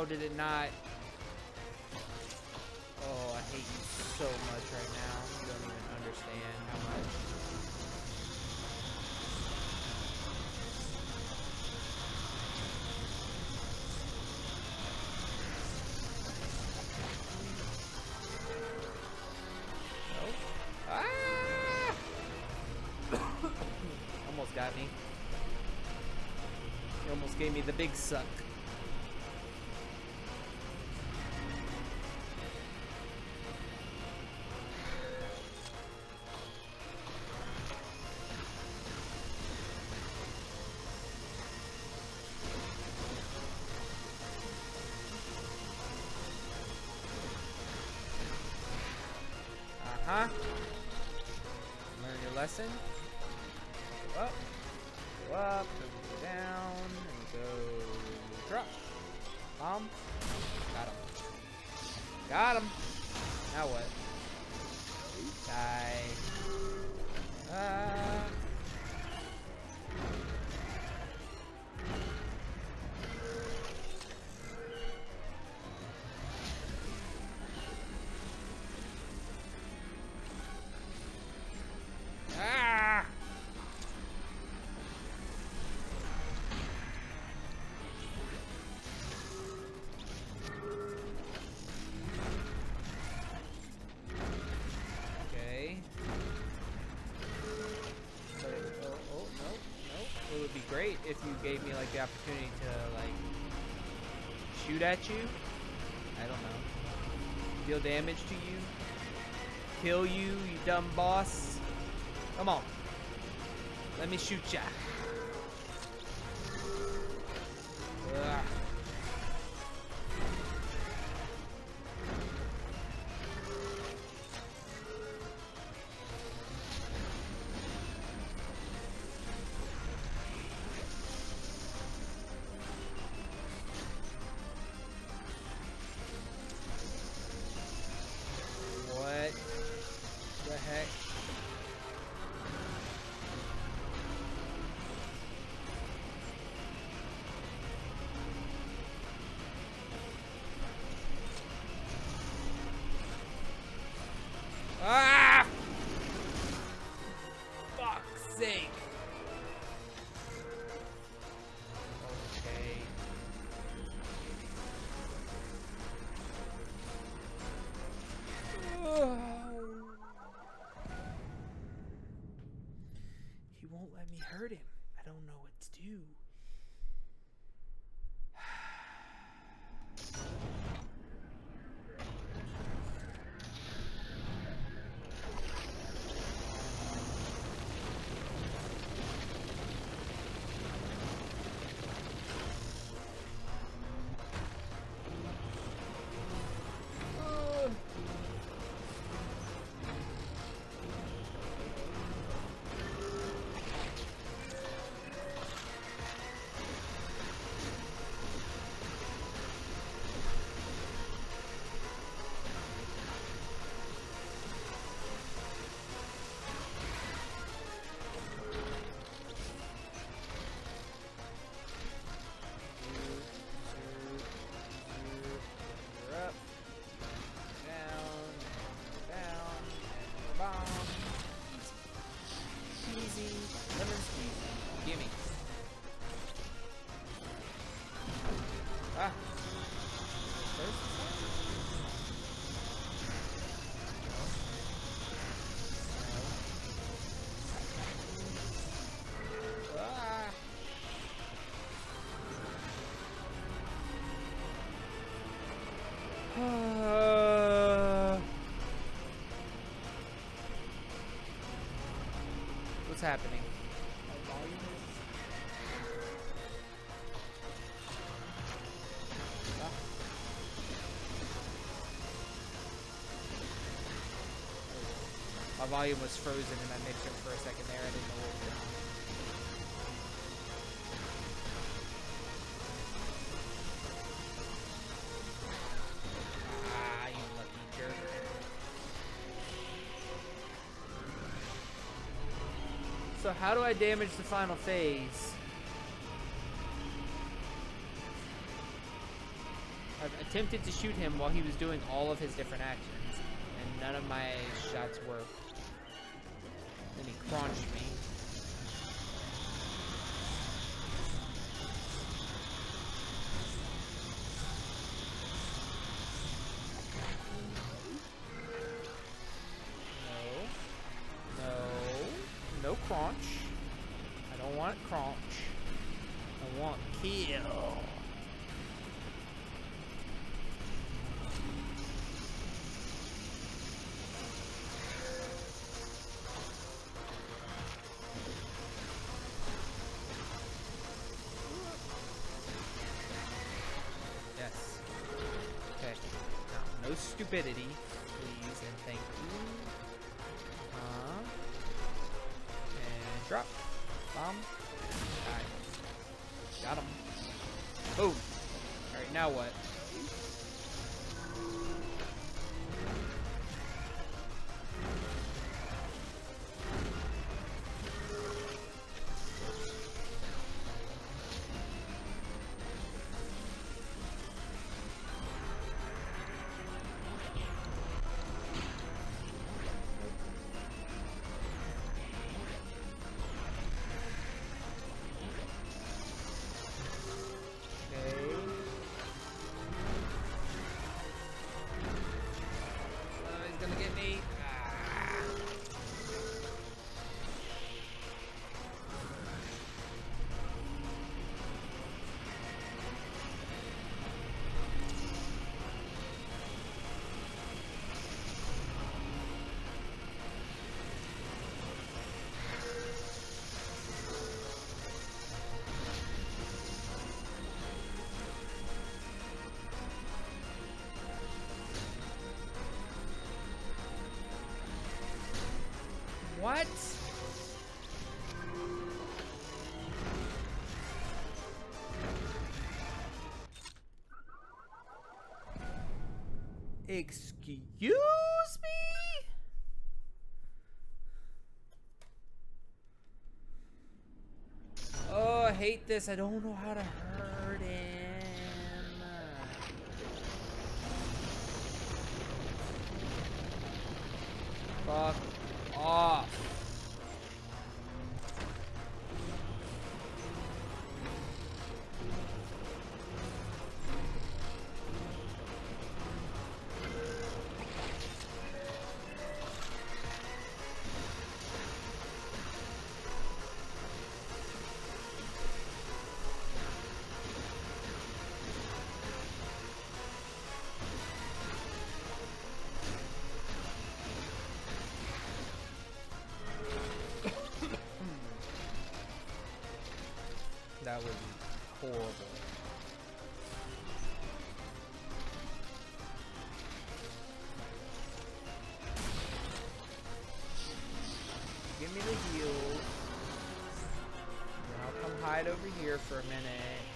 How did it not? Oh, I hate you so much right now. You don't even understand how much. Ah! almost got me. He almost gave me the big suck. Lesson. If you gave me like the opportunity to like shoot at you. I don't know. Deal damage to you. Kill you, you dumb boss. Come on. Let me shoot ya. Uh, what's happening? My volume was frozen in my mixer for a second there. I didn't know what was going on. How do I damage the final phase? I've attempted to shoot him while he was doing all of his different actions, and none of my shots worked. Then he crunched me. Stupidity, please, and thank you. Uh, and drop. Bomb. Got him. Boom. Alright, now what? What? Excuse me? Oh, I hate this. I don't know how to here for a minute,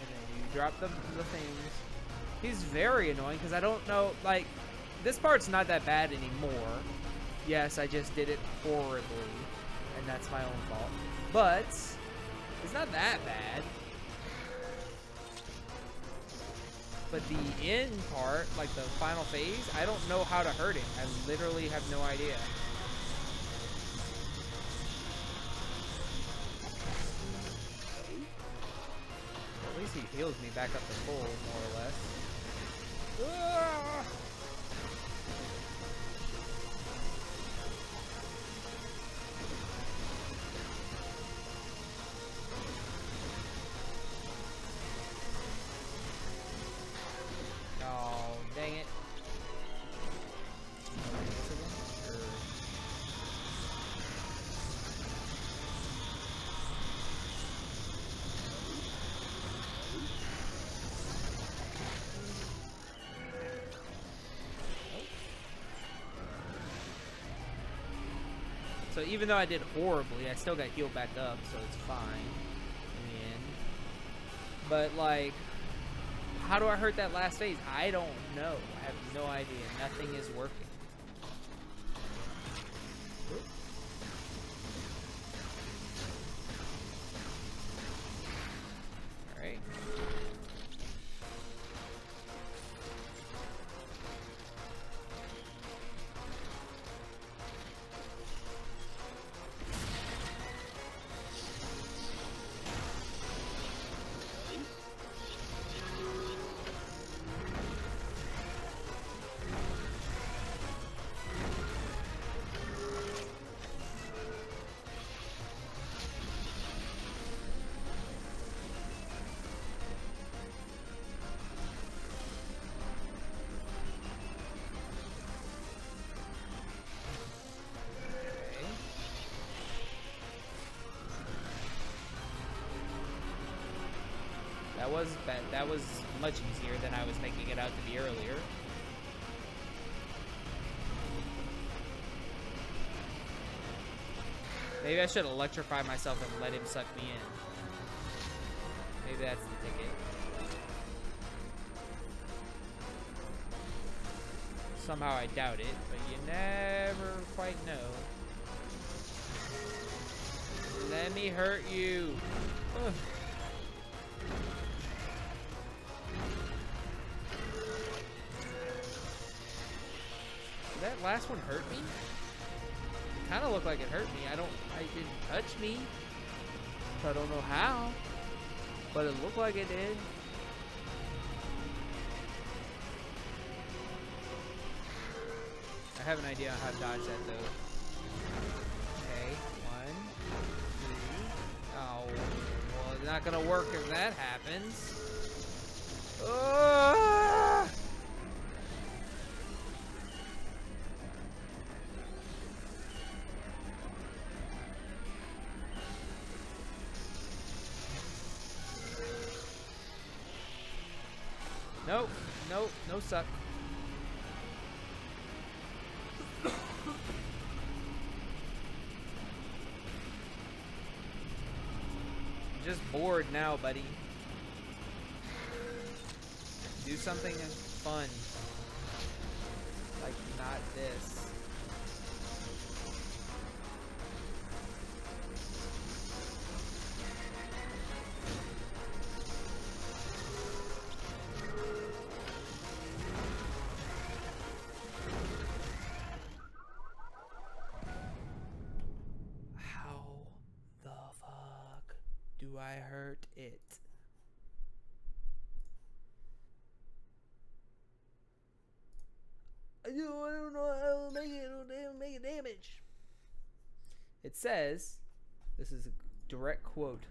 and then you drop the, the things. He's very annoying because I don't know, like, this part's not that bad anymore. Yes, I just did it horribly, and that's my own fault. But, it's not that bad. But the end part, like the final phase, I don't know how to hurt him. I literally have no idea. He heals me back up to full, more or less. Ah! Even though I did horribly, I still got healed back up, so it's fine in the end. But like, how do I hurt that last phase? I don't know. I have no idea. Nothing is working. Was that, that was much easier than I was making it out to be earlier. Maybe I should electrify myself and let him suck me in. Maybe that's the ticket. Somehow I doubt it, but you never quite know. Let me hurt you. Ugh. Last one hurt me? It Kind of looked like it hurt me. I don't. I didn't touch me. So I don't know how. But it looked like it did. I have an idea on how to dodge that though. Okay, one. Oh, well, it's not gonna work if that happens. Ah! suck. just bored now, buddy. Do something fun. Quote.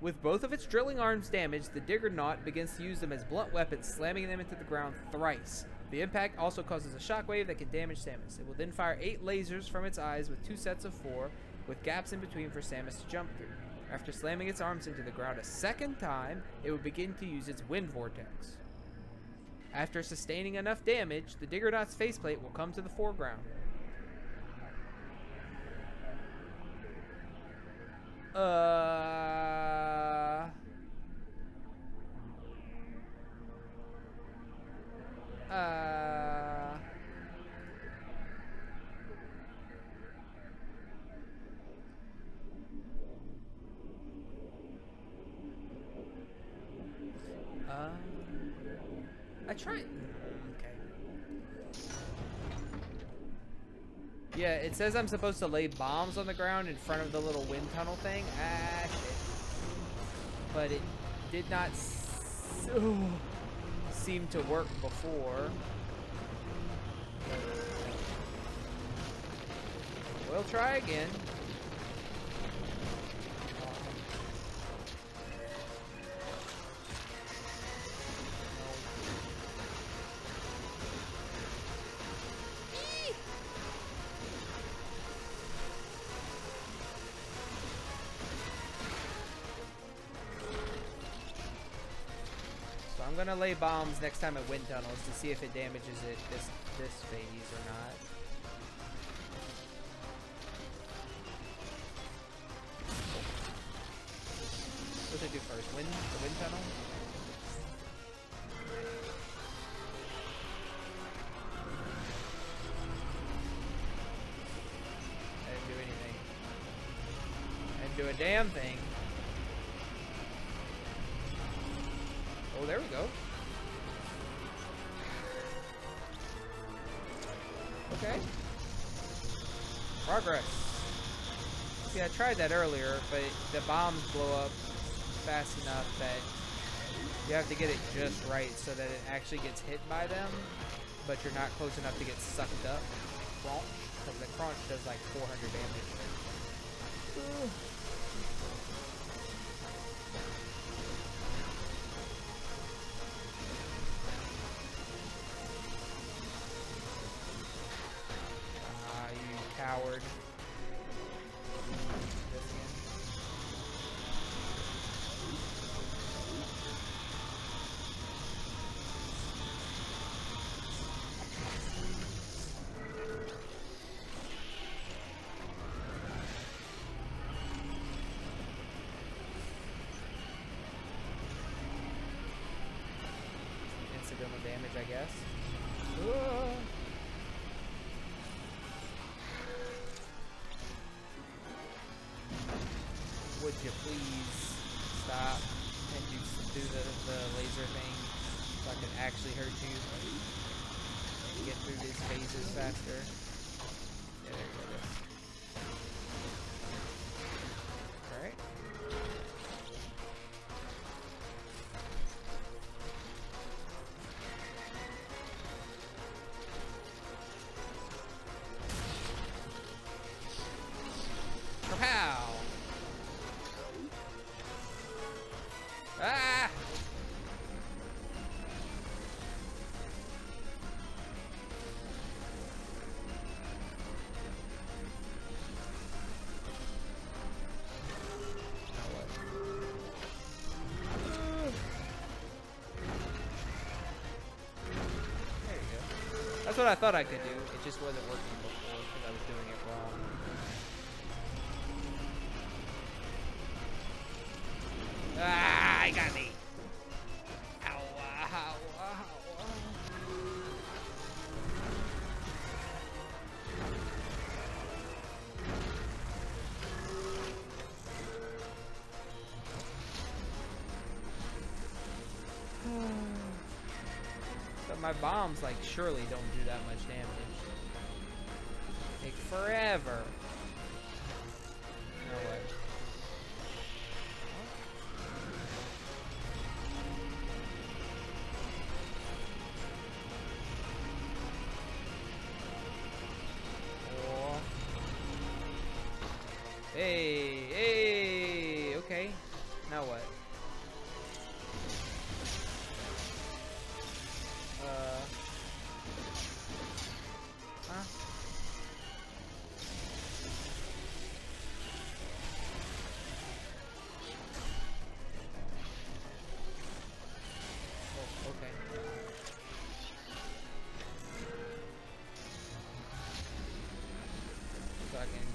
With both of its drilling arms damaged, the Diggernaut begins to use them as blunt weapons, slamming them into the ground thrice. The impact also causes a shockwave that can damage Samus. It will then fire eight lasers from its eyes with two sets of four, with gaps in between for Samus to jump through. After slamming its arms into the ground a second time, it will begin to use its wind vortex. After sustaining enough damage, the Diggernaut's faceplate will come to the foreground. Uh. Uh. Uh. I tried. Okay. Yeah, it says I'm supposed to lay bombs on the ground in front of the little wind tunnel thing. Ah, shit. But it did not seem to work before. We'll try again. Gonna lay bombs next time at wind tunnels to see if it damages it this this phase or not. What did I do first? Wind the wind tunnel? Tried that earlier, but the bombs blow up fast enough that you have to get it just right so that it actually gets hit by them, but you're not close enough to get sucked up. Crunch, because the crunch does like 400 damage. Ugh. Guess. Whoa. Would you please stop and do, do the, the laser thing so I can actually hurt you? Get through these phases faster. What I thought I could do. It just wasn't working before because I was doing it wrong. Ah, he got me. Ow, ow, ow. but my bombs, like, surely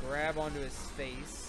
grab onto his face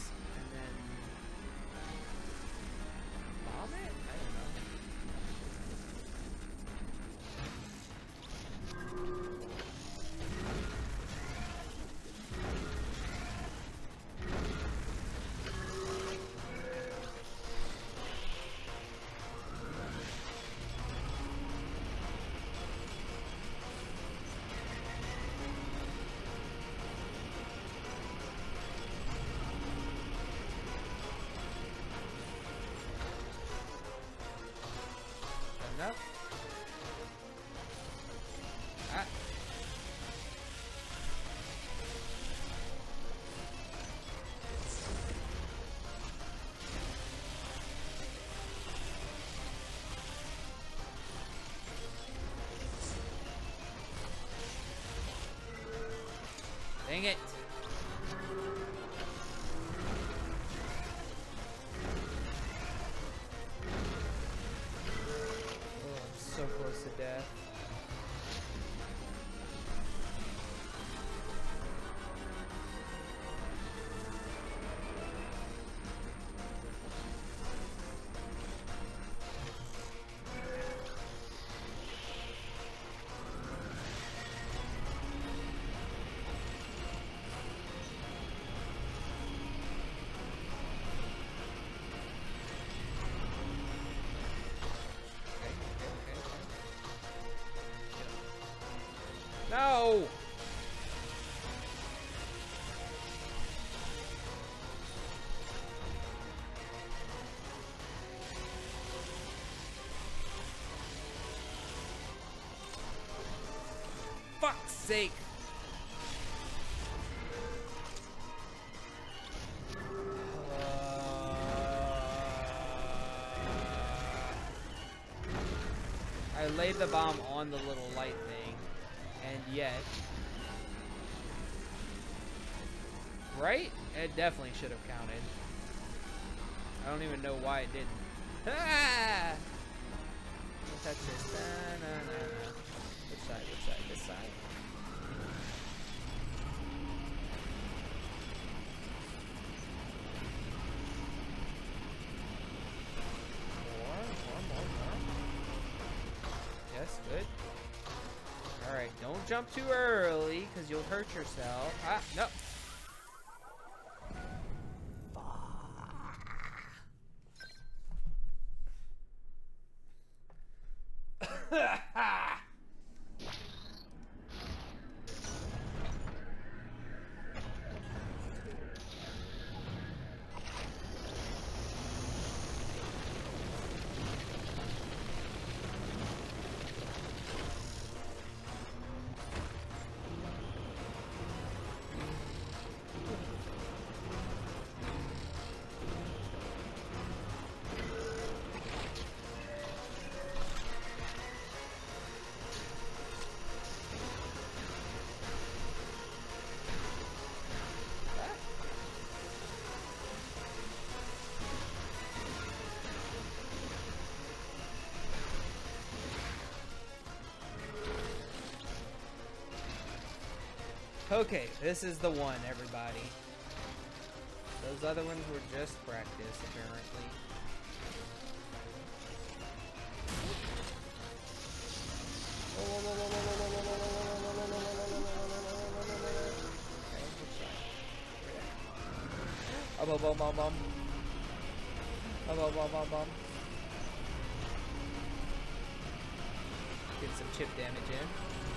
Dang it. Fuck's sake! Uh, I laid the bomb on the little light thing, and yet... Right? It definitely should have counted. I don't even know why it didn't. Ah! Touch this. Side? Yes, good. Alright, don't jump too early, because you'll hurt yourself. Ah, no. Okay, this is the one, everybody. Those other ones were just practice, apparently. Um, Get some chip damage in.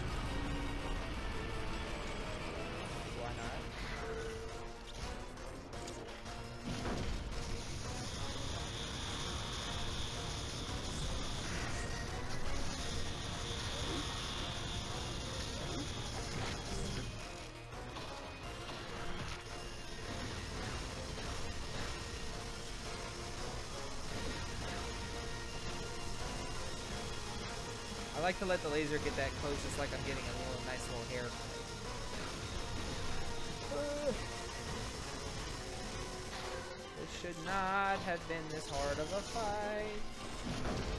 I like to let the laser get that close. It's like I'm getting a little nice little hair. This should not have been this hard of a fight.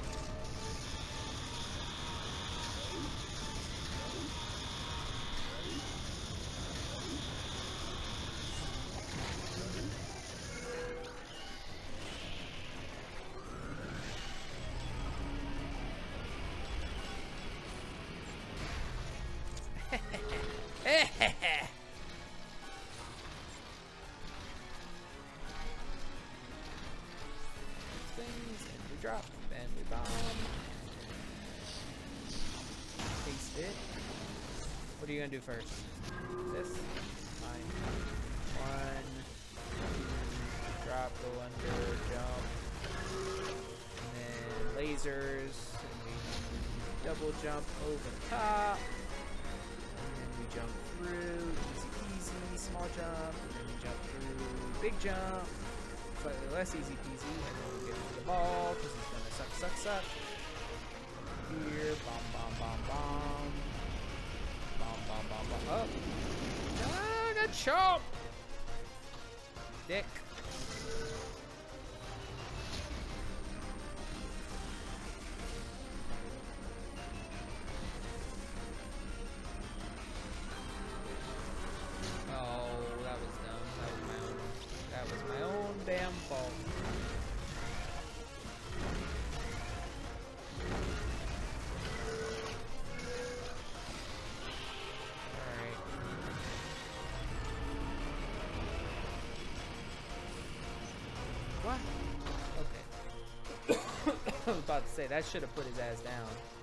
Gonna do first? This? Fine. One, drop, go under, jump. And then lasers. And we double jump over the top. And then we jump through, easy peasy, small jump, and then we jump through, big jump, slightly less easy peasy, and then we get to the ball, because he's gonna suck, suck, suck. Here, bomb, bomb, bomb, bomb up. No, not chomp! Dick. About to say, that should have put his ass down.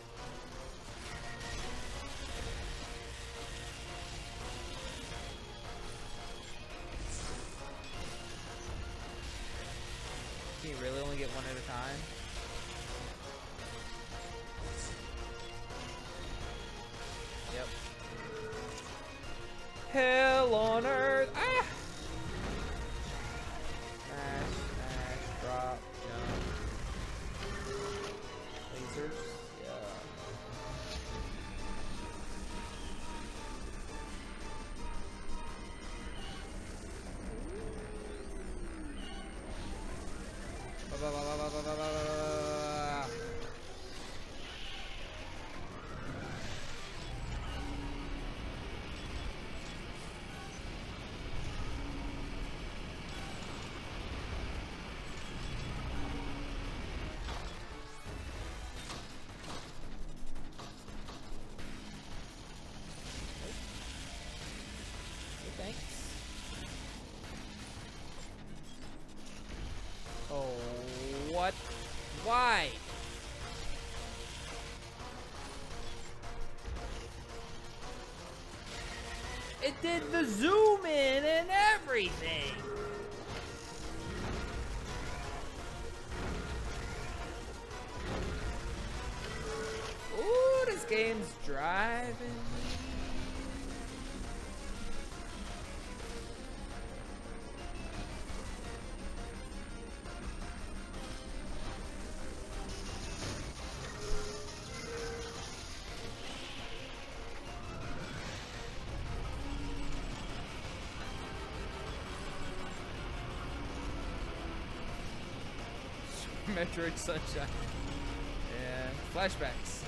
Oh, what? Why? Metroid Sunshine. Yeah, flashbacks.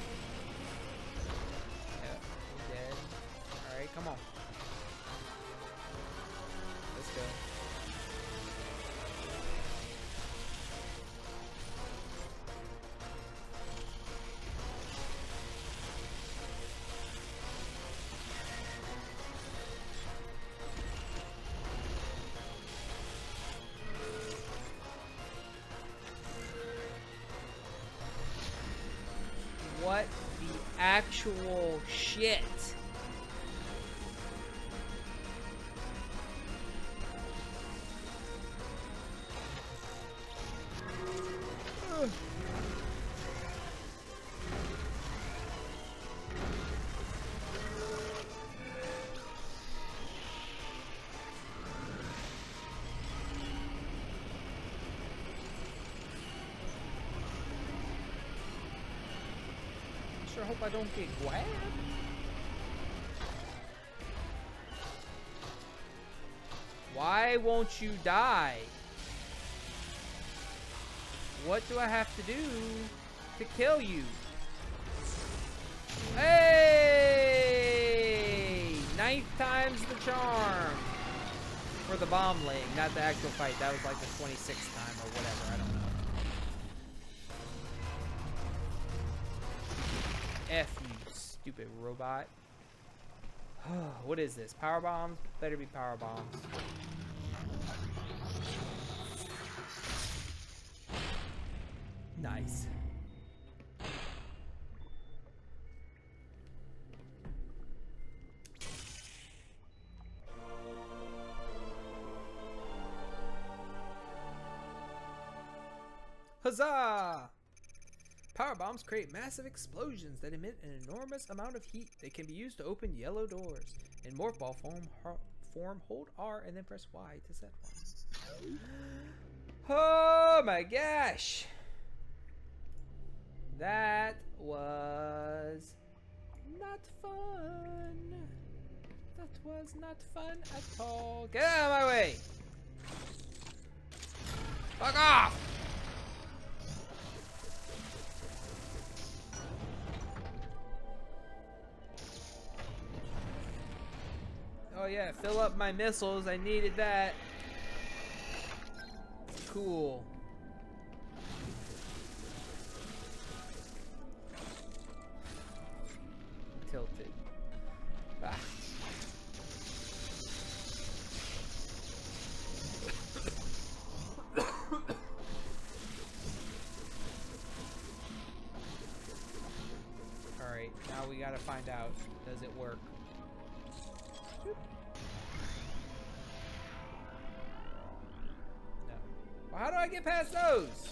Sure hope I don't get grabbed. Why won't you die? What do I have to do to kill you? Hey! Ninth time's the charm. For the bomb laying, not the actual fight. That was like the 26th time or whatever. I don't know. Stupid robot. what is this? Power bombs? Better be power bombs. Nice. Huzzah! Bombs create massive explosions that emit an enormous amount of heat. They can be used to open yellow doors. In morph ball form, form hold R and then press Y to set one. Oh my gosh! That was not fun. That was not fun at all. Get out of my way! Fuck off! Oh yeah, fill up my missiles. I needed that. Cool. Tilted. Ah. Alright, now we gotta find out. Past those?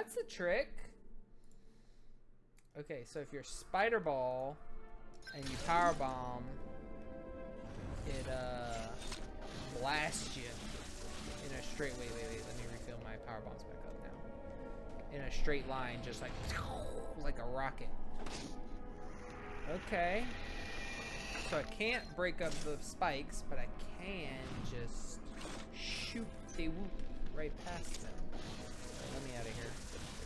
That's a trick. Okay, so if you're spider ball and you power bomb, it uh blasts you in a straight wait wait wait let me refill my power bombs back up now. In a straight line just like like a rocket. Okay. So I can't break up the spikes but I can just shoot they whoop right past them. Let me out of here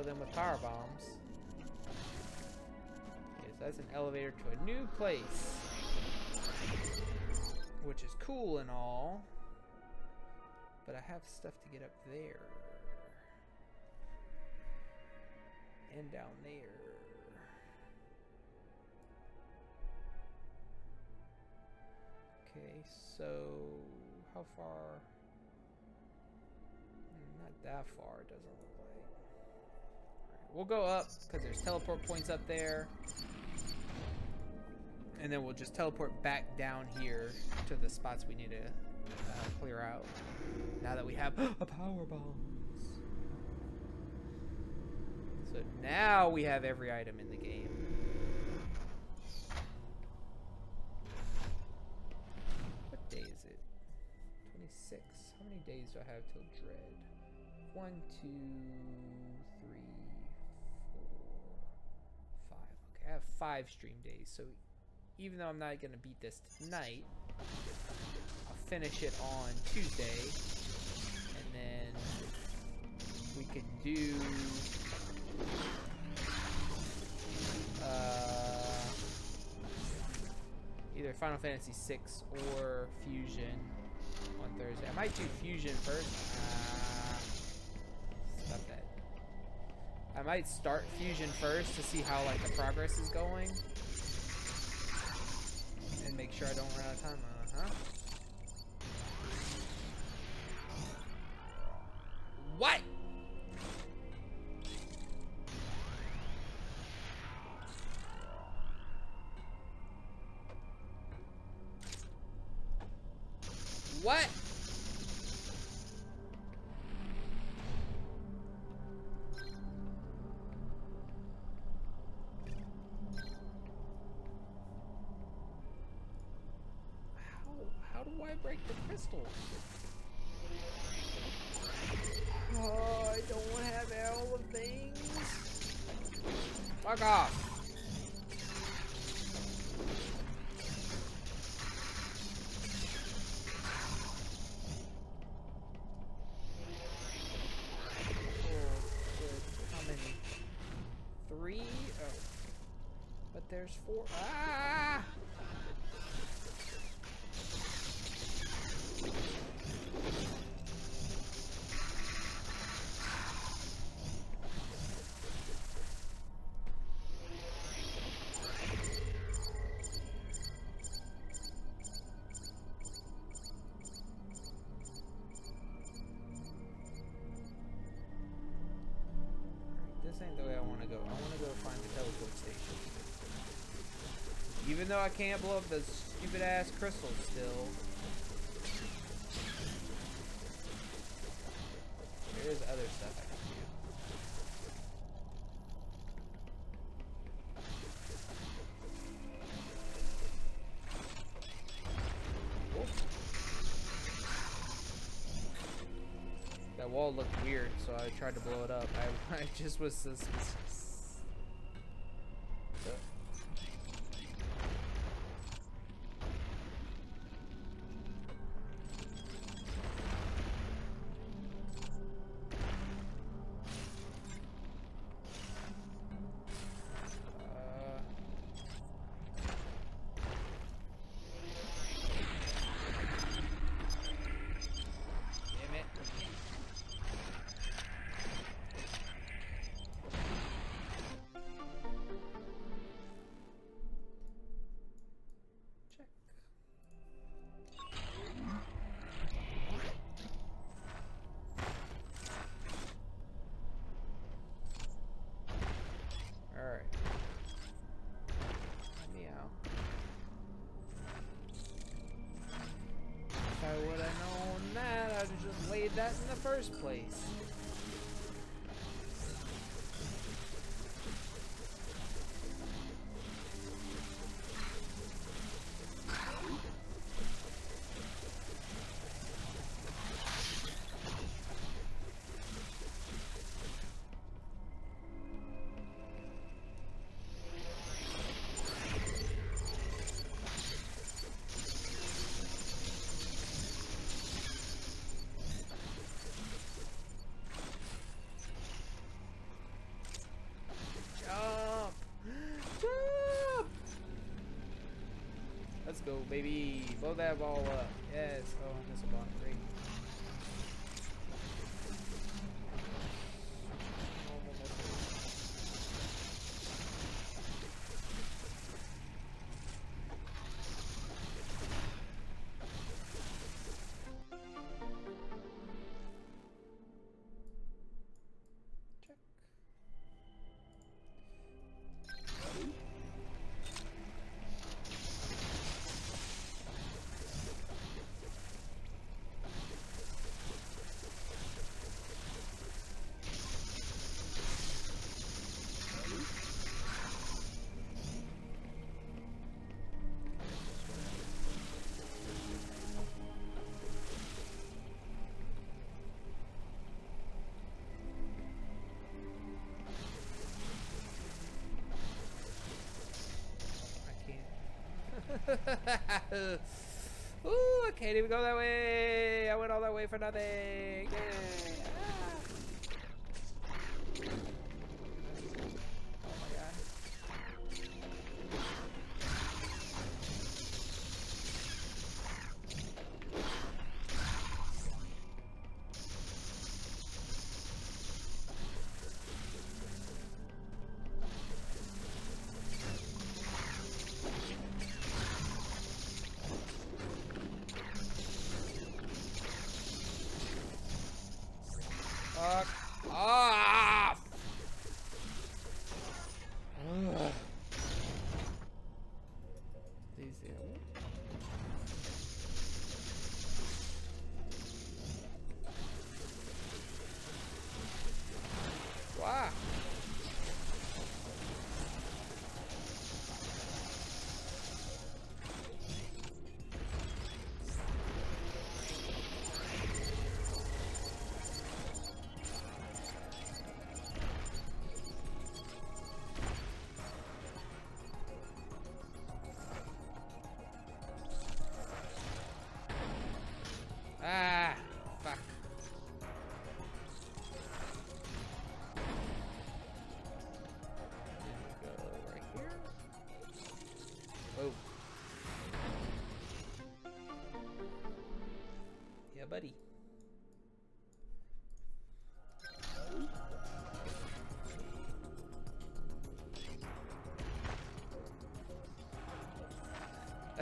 kill them with power bombs. Okay, so that's an elevator to a new place. Which is cool and all. But I have stuff to get up there. And down there. Okay, so how far? Hmm, not that far, it doesn't look we'll go up because there's teleport points up there. And then we'll just teleport back down here to the spots we need to uh, clear out. Now that we have a power bombs. So now we have every item in the game. What day is it? 26. How many days do I have till Dread? One, two, I have five stream days. So even though I'm not going to beat this tonight, I'll finish it on Tuesday. And then we could do... Uh, either Final Fantasy VI or Fusion on Thursday. I might do Fusion first. Uh, I might start Fusion first to see how like the progress is going. And make sure I don't run out of time. Uh-huh. What? What? Break the crystals? Oh, I don't want to have all the things. Fuck off. Ain't the way I want to go. I want to go find the teleport station. Even though I can't blow up the stupid ass crystals still. So I tried to blow it up. I, I just was suspicious. I would have known that, I'd have just laid that in the first place. Baby. Blow that ball up. Ooh, I can't even go that way. I went all that way for nothing. Yay.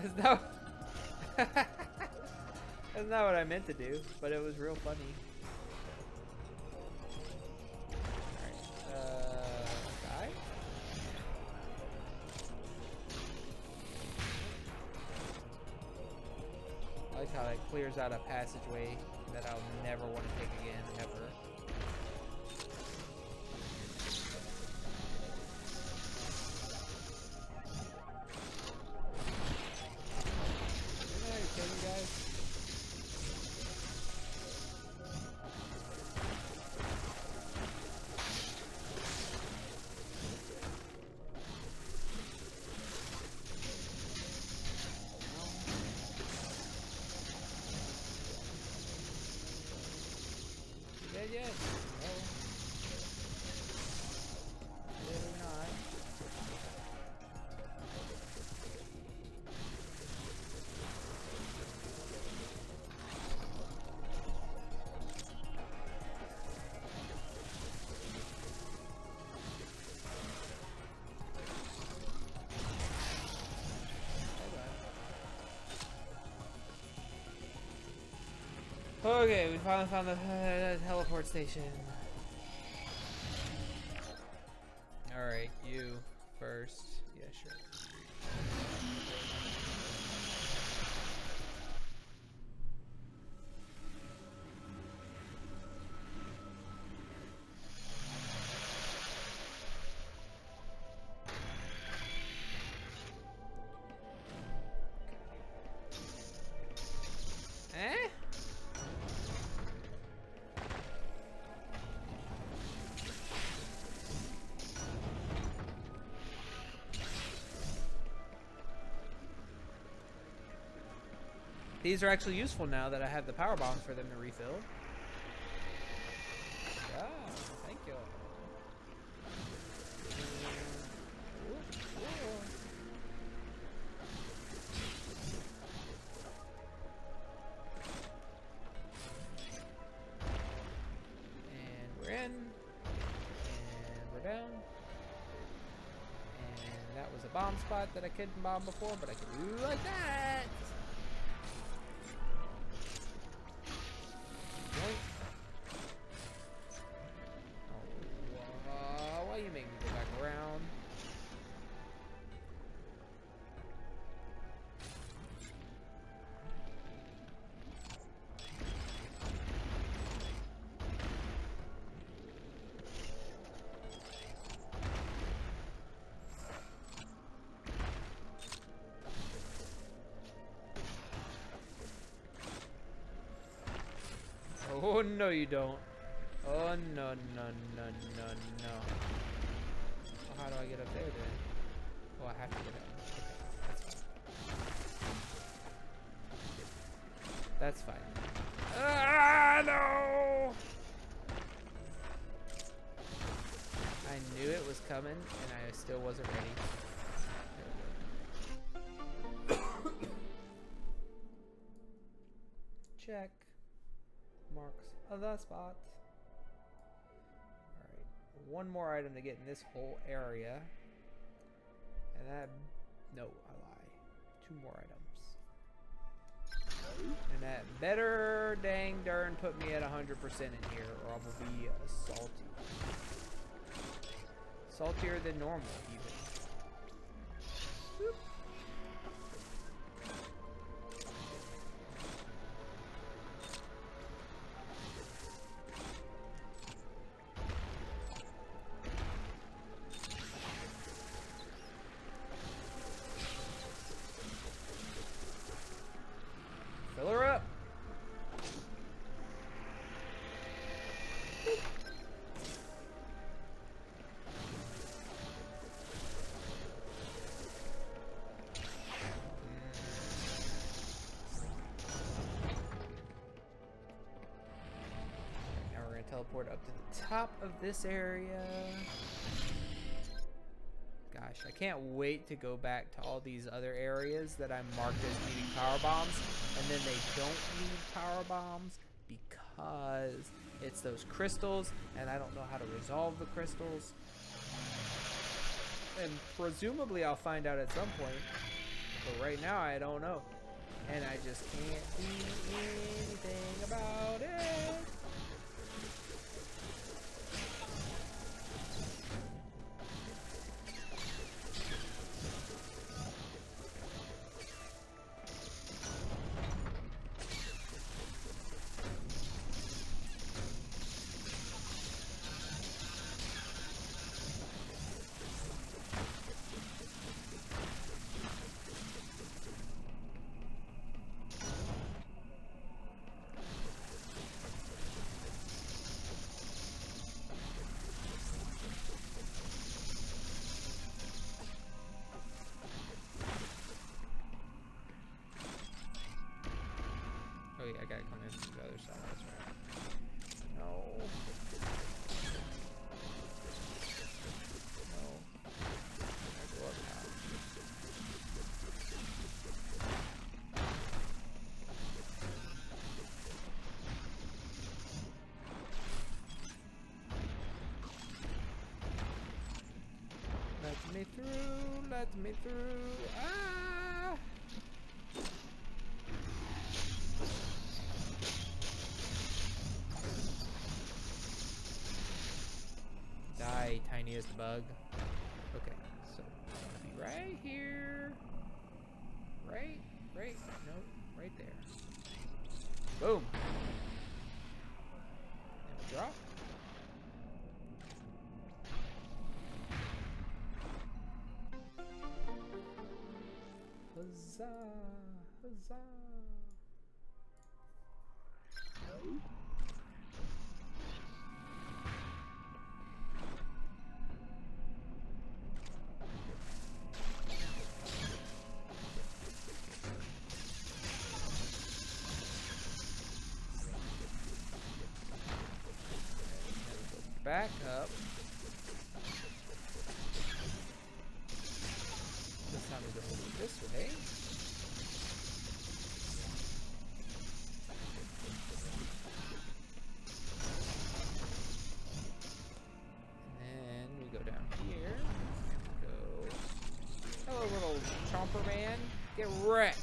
That's not. That's not what I meant to do, but it was real funny. Uh? I like how it clears out a passageway that I'll never want to take again, Okay, we finally found the uh, teleport station. These are actually useful now that I have the power bombs for them to refill. Thank you. And we're in. And we're down. And that was a bomb spot that I couldn't bomb before, but I can do like that. No you don't. Oh no no no no no. Well, how do I get up there then? Oh I have to get up. Okay, that's fine. That's fine. Ah no! I knew it was coming and I still wasn't ready. The spot. Alright, one more item to get in this whole area. And that, no, I lie. Two more items. And that better dang darn put me at 100% in here or I will be salty. Saltier than normal, even. Top of this area. Gosh, I can't wait to go back to all these other areas that I marked as needing power bombs, and then they don't need power bombs because it's those crystals, and I don't know how to resolve the crystals. And presumably I'll find out at some point, but right now I don't know. And I just can't do anything about it. Yeah, I gotta come in from the other side, that's right. No. No. I go up now. Let me through, let me through. Ah! Bug. Okay, so right here. Right, right, no, right there. Boom. And drop. Huzzah! Huzzah! back up. This time we go this way. And we go down here. Go. Hello, little chomper man. Get wrecked.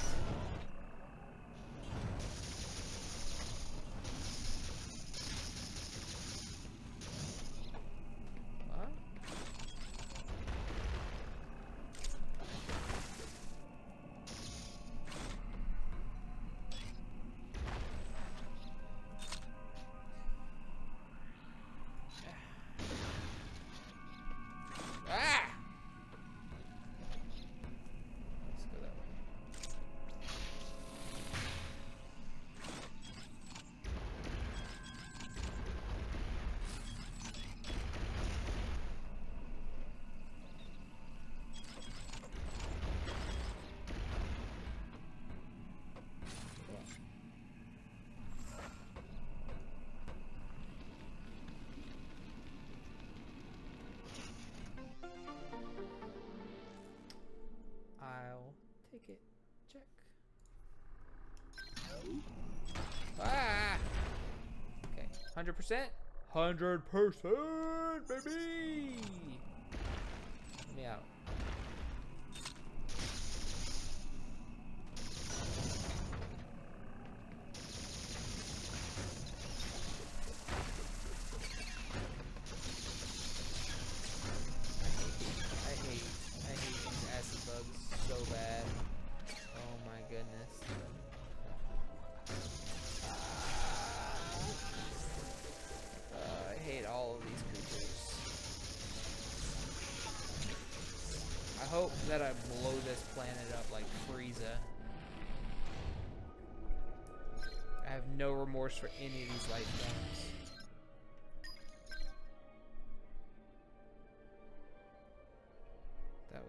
I'll take it. Check. Ah! Okay, 100%? 100%,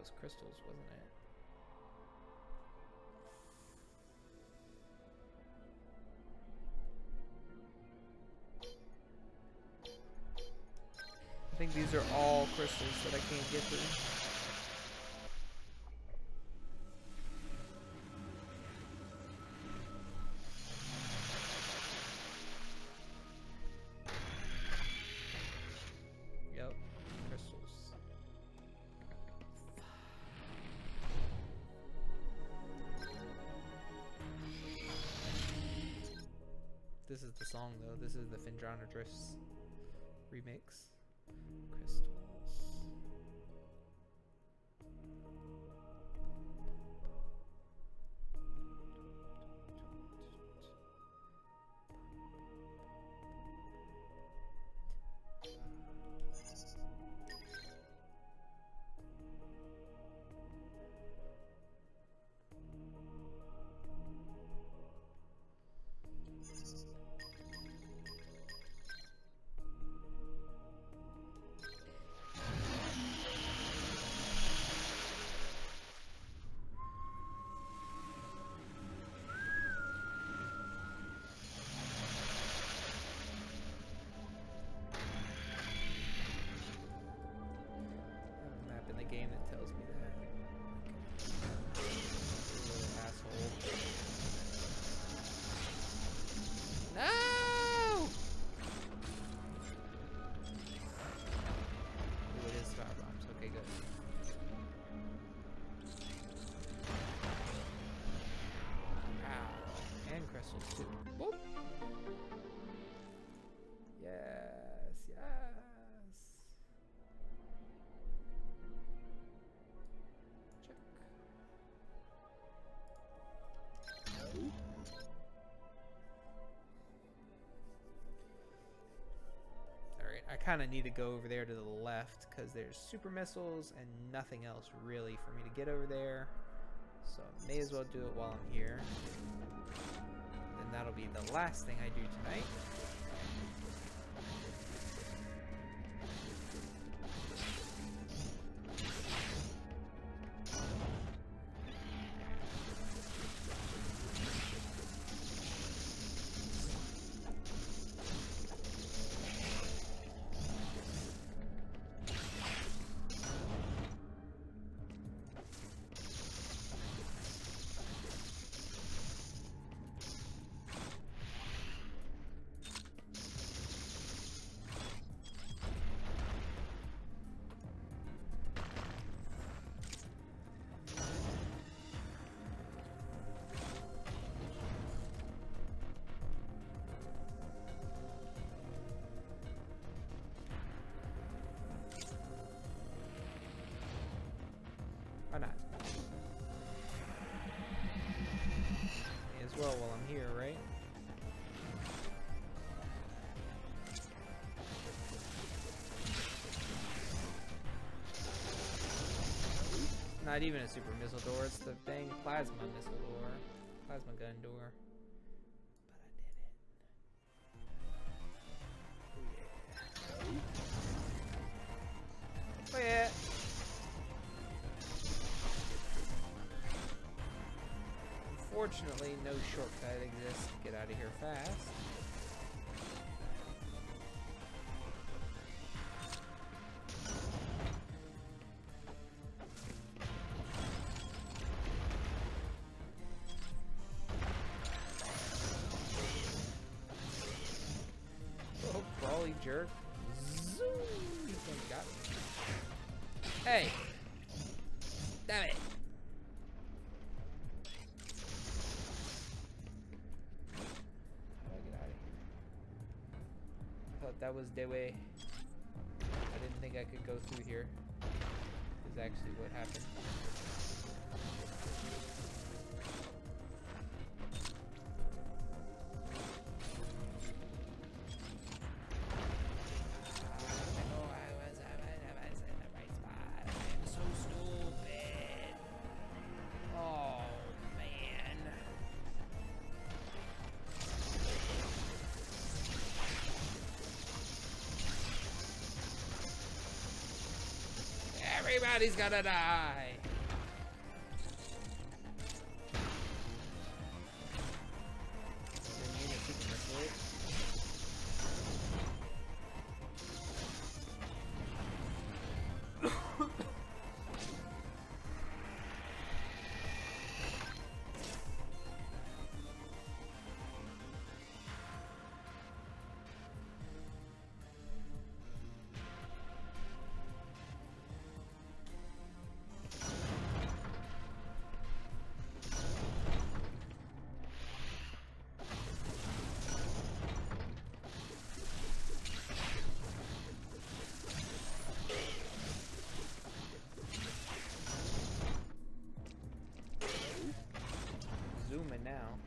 Was crystals, wasn't it? I think these are all crystals that I can't get through. This is the song though. This is the Phendrana Drifts remix. Whoop. Yes, yes. Check. Alright, I kind of need to go over there to the left because there's super missiles and nothing else really for me to get over there. So I may as well do it while I'm here. And that'll be the last thing I do tonight. well while I'm here, right? Not even a super missile door, it's the dang plasma missile door. Plasma gun door. Unfortunately, no shortcut exists get out of here fast. Oh, crawly jerk. Zoom! Hey! Was the way. I didn't think I could go through here. Is actually what happened. Everybody's gonna die. Now.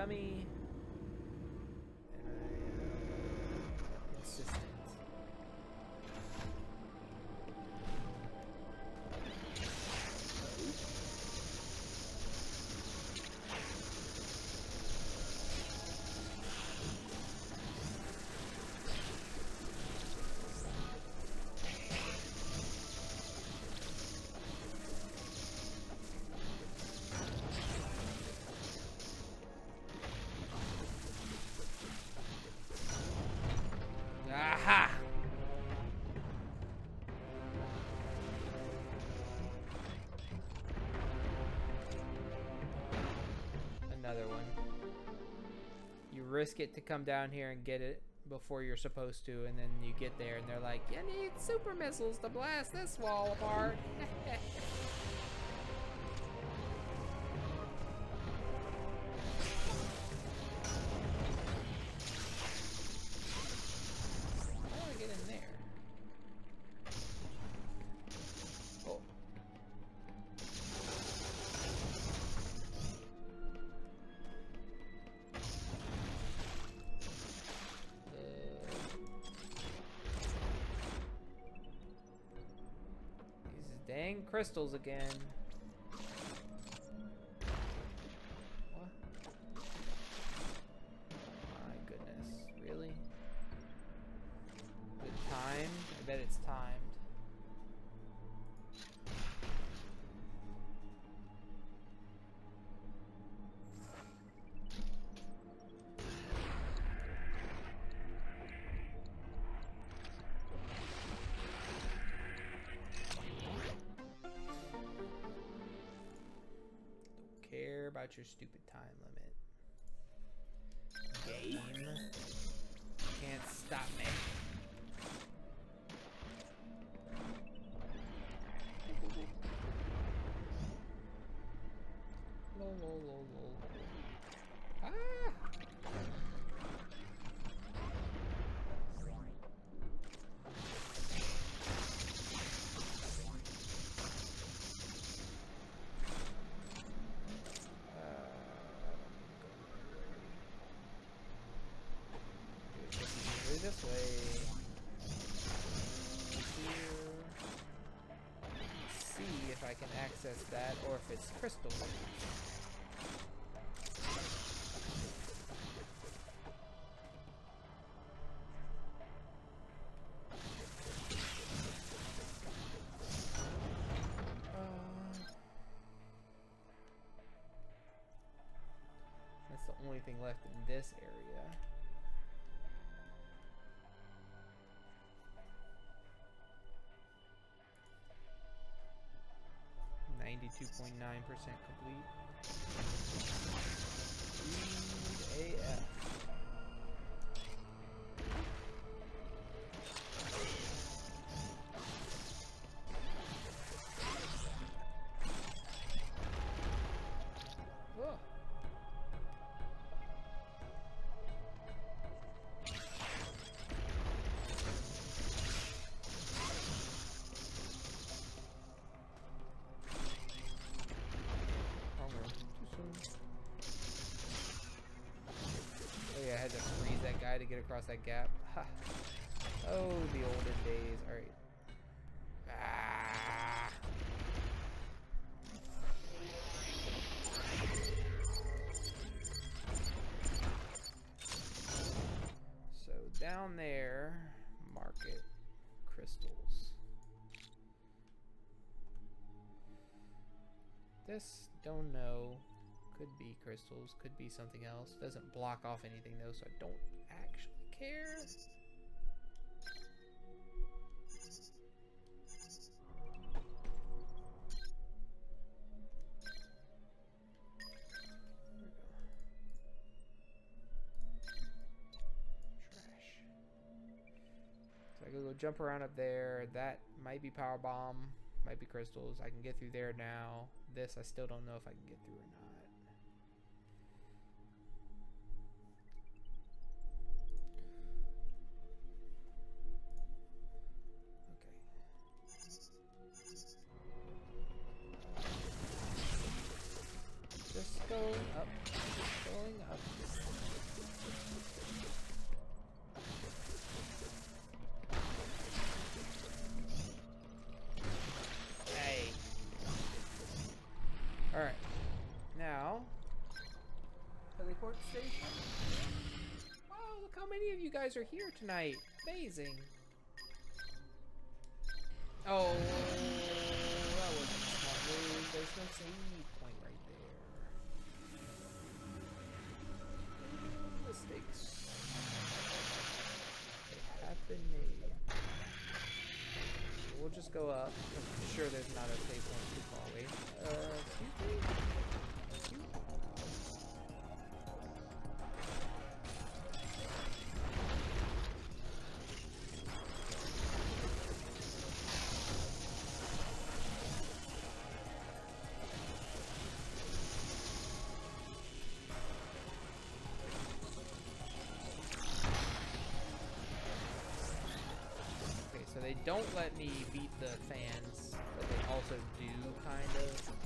Dummy. Risk it to come down here and get it before you're supposed to, and then you get there and they're like, you need super missiles to blast this wall apart. crystals again. Care about your stupid way. See if I can access that or if it's crystal. Uh, That's the only thing left in this area. Ninety-two point nine percent complete. Speed AF. To get across that gap. Oh, the olden days. Alright. Ah. So down there, market crystals. This, don't know. Could be crystals, could be something else. Doesn't block off anything though, so I don't go. Trash. So I can go jump around up there. That might be power bomb, might be crystals. I can get through there now. This I still don't know if I can get through or not. Tonight. Amazing. They don't let me beat the fans, but they also do kind of.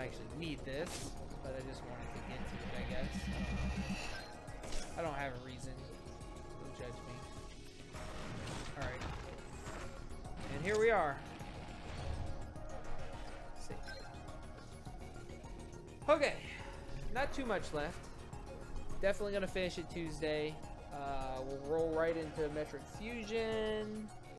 Don't actually need this, but I just wanted to get to it, I guess. I don't have a reason. Don't judge me. Alright. And here we are. Okay. Not too much left. Definitely gonna finish it Tuesday. Uh, we'll roll right into Metroid Fusion.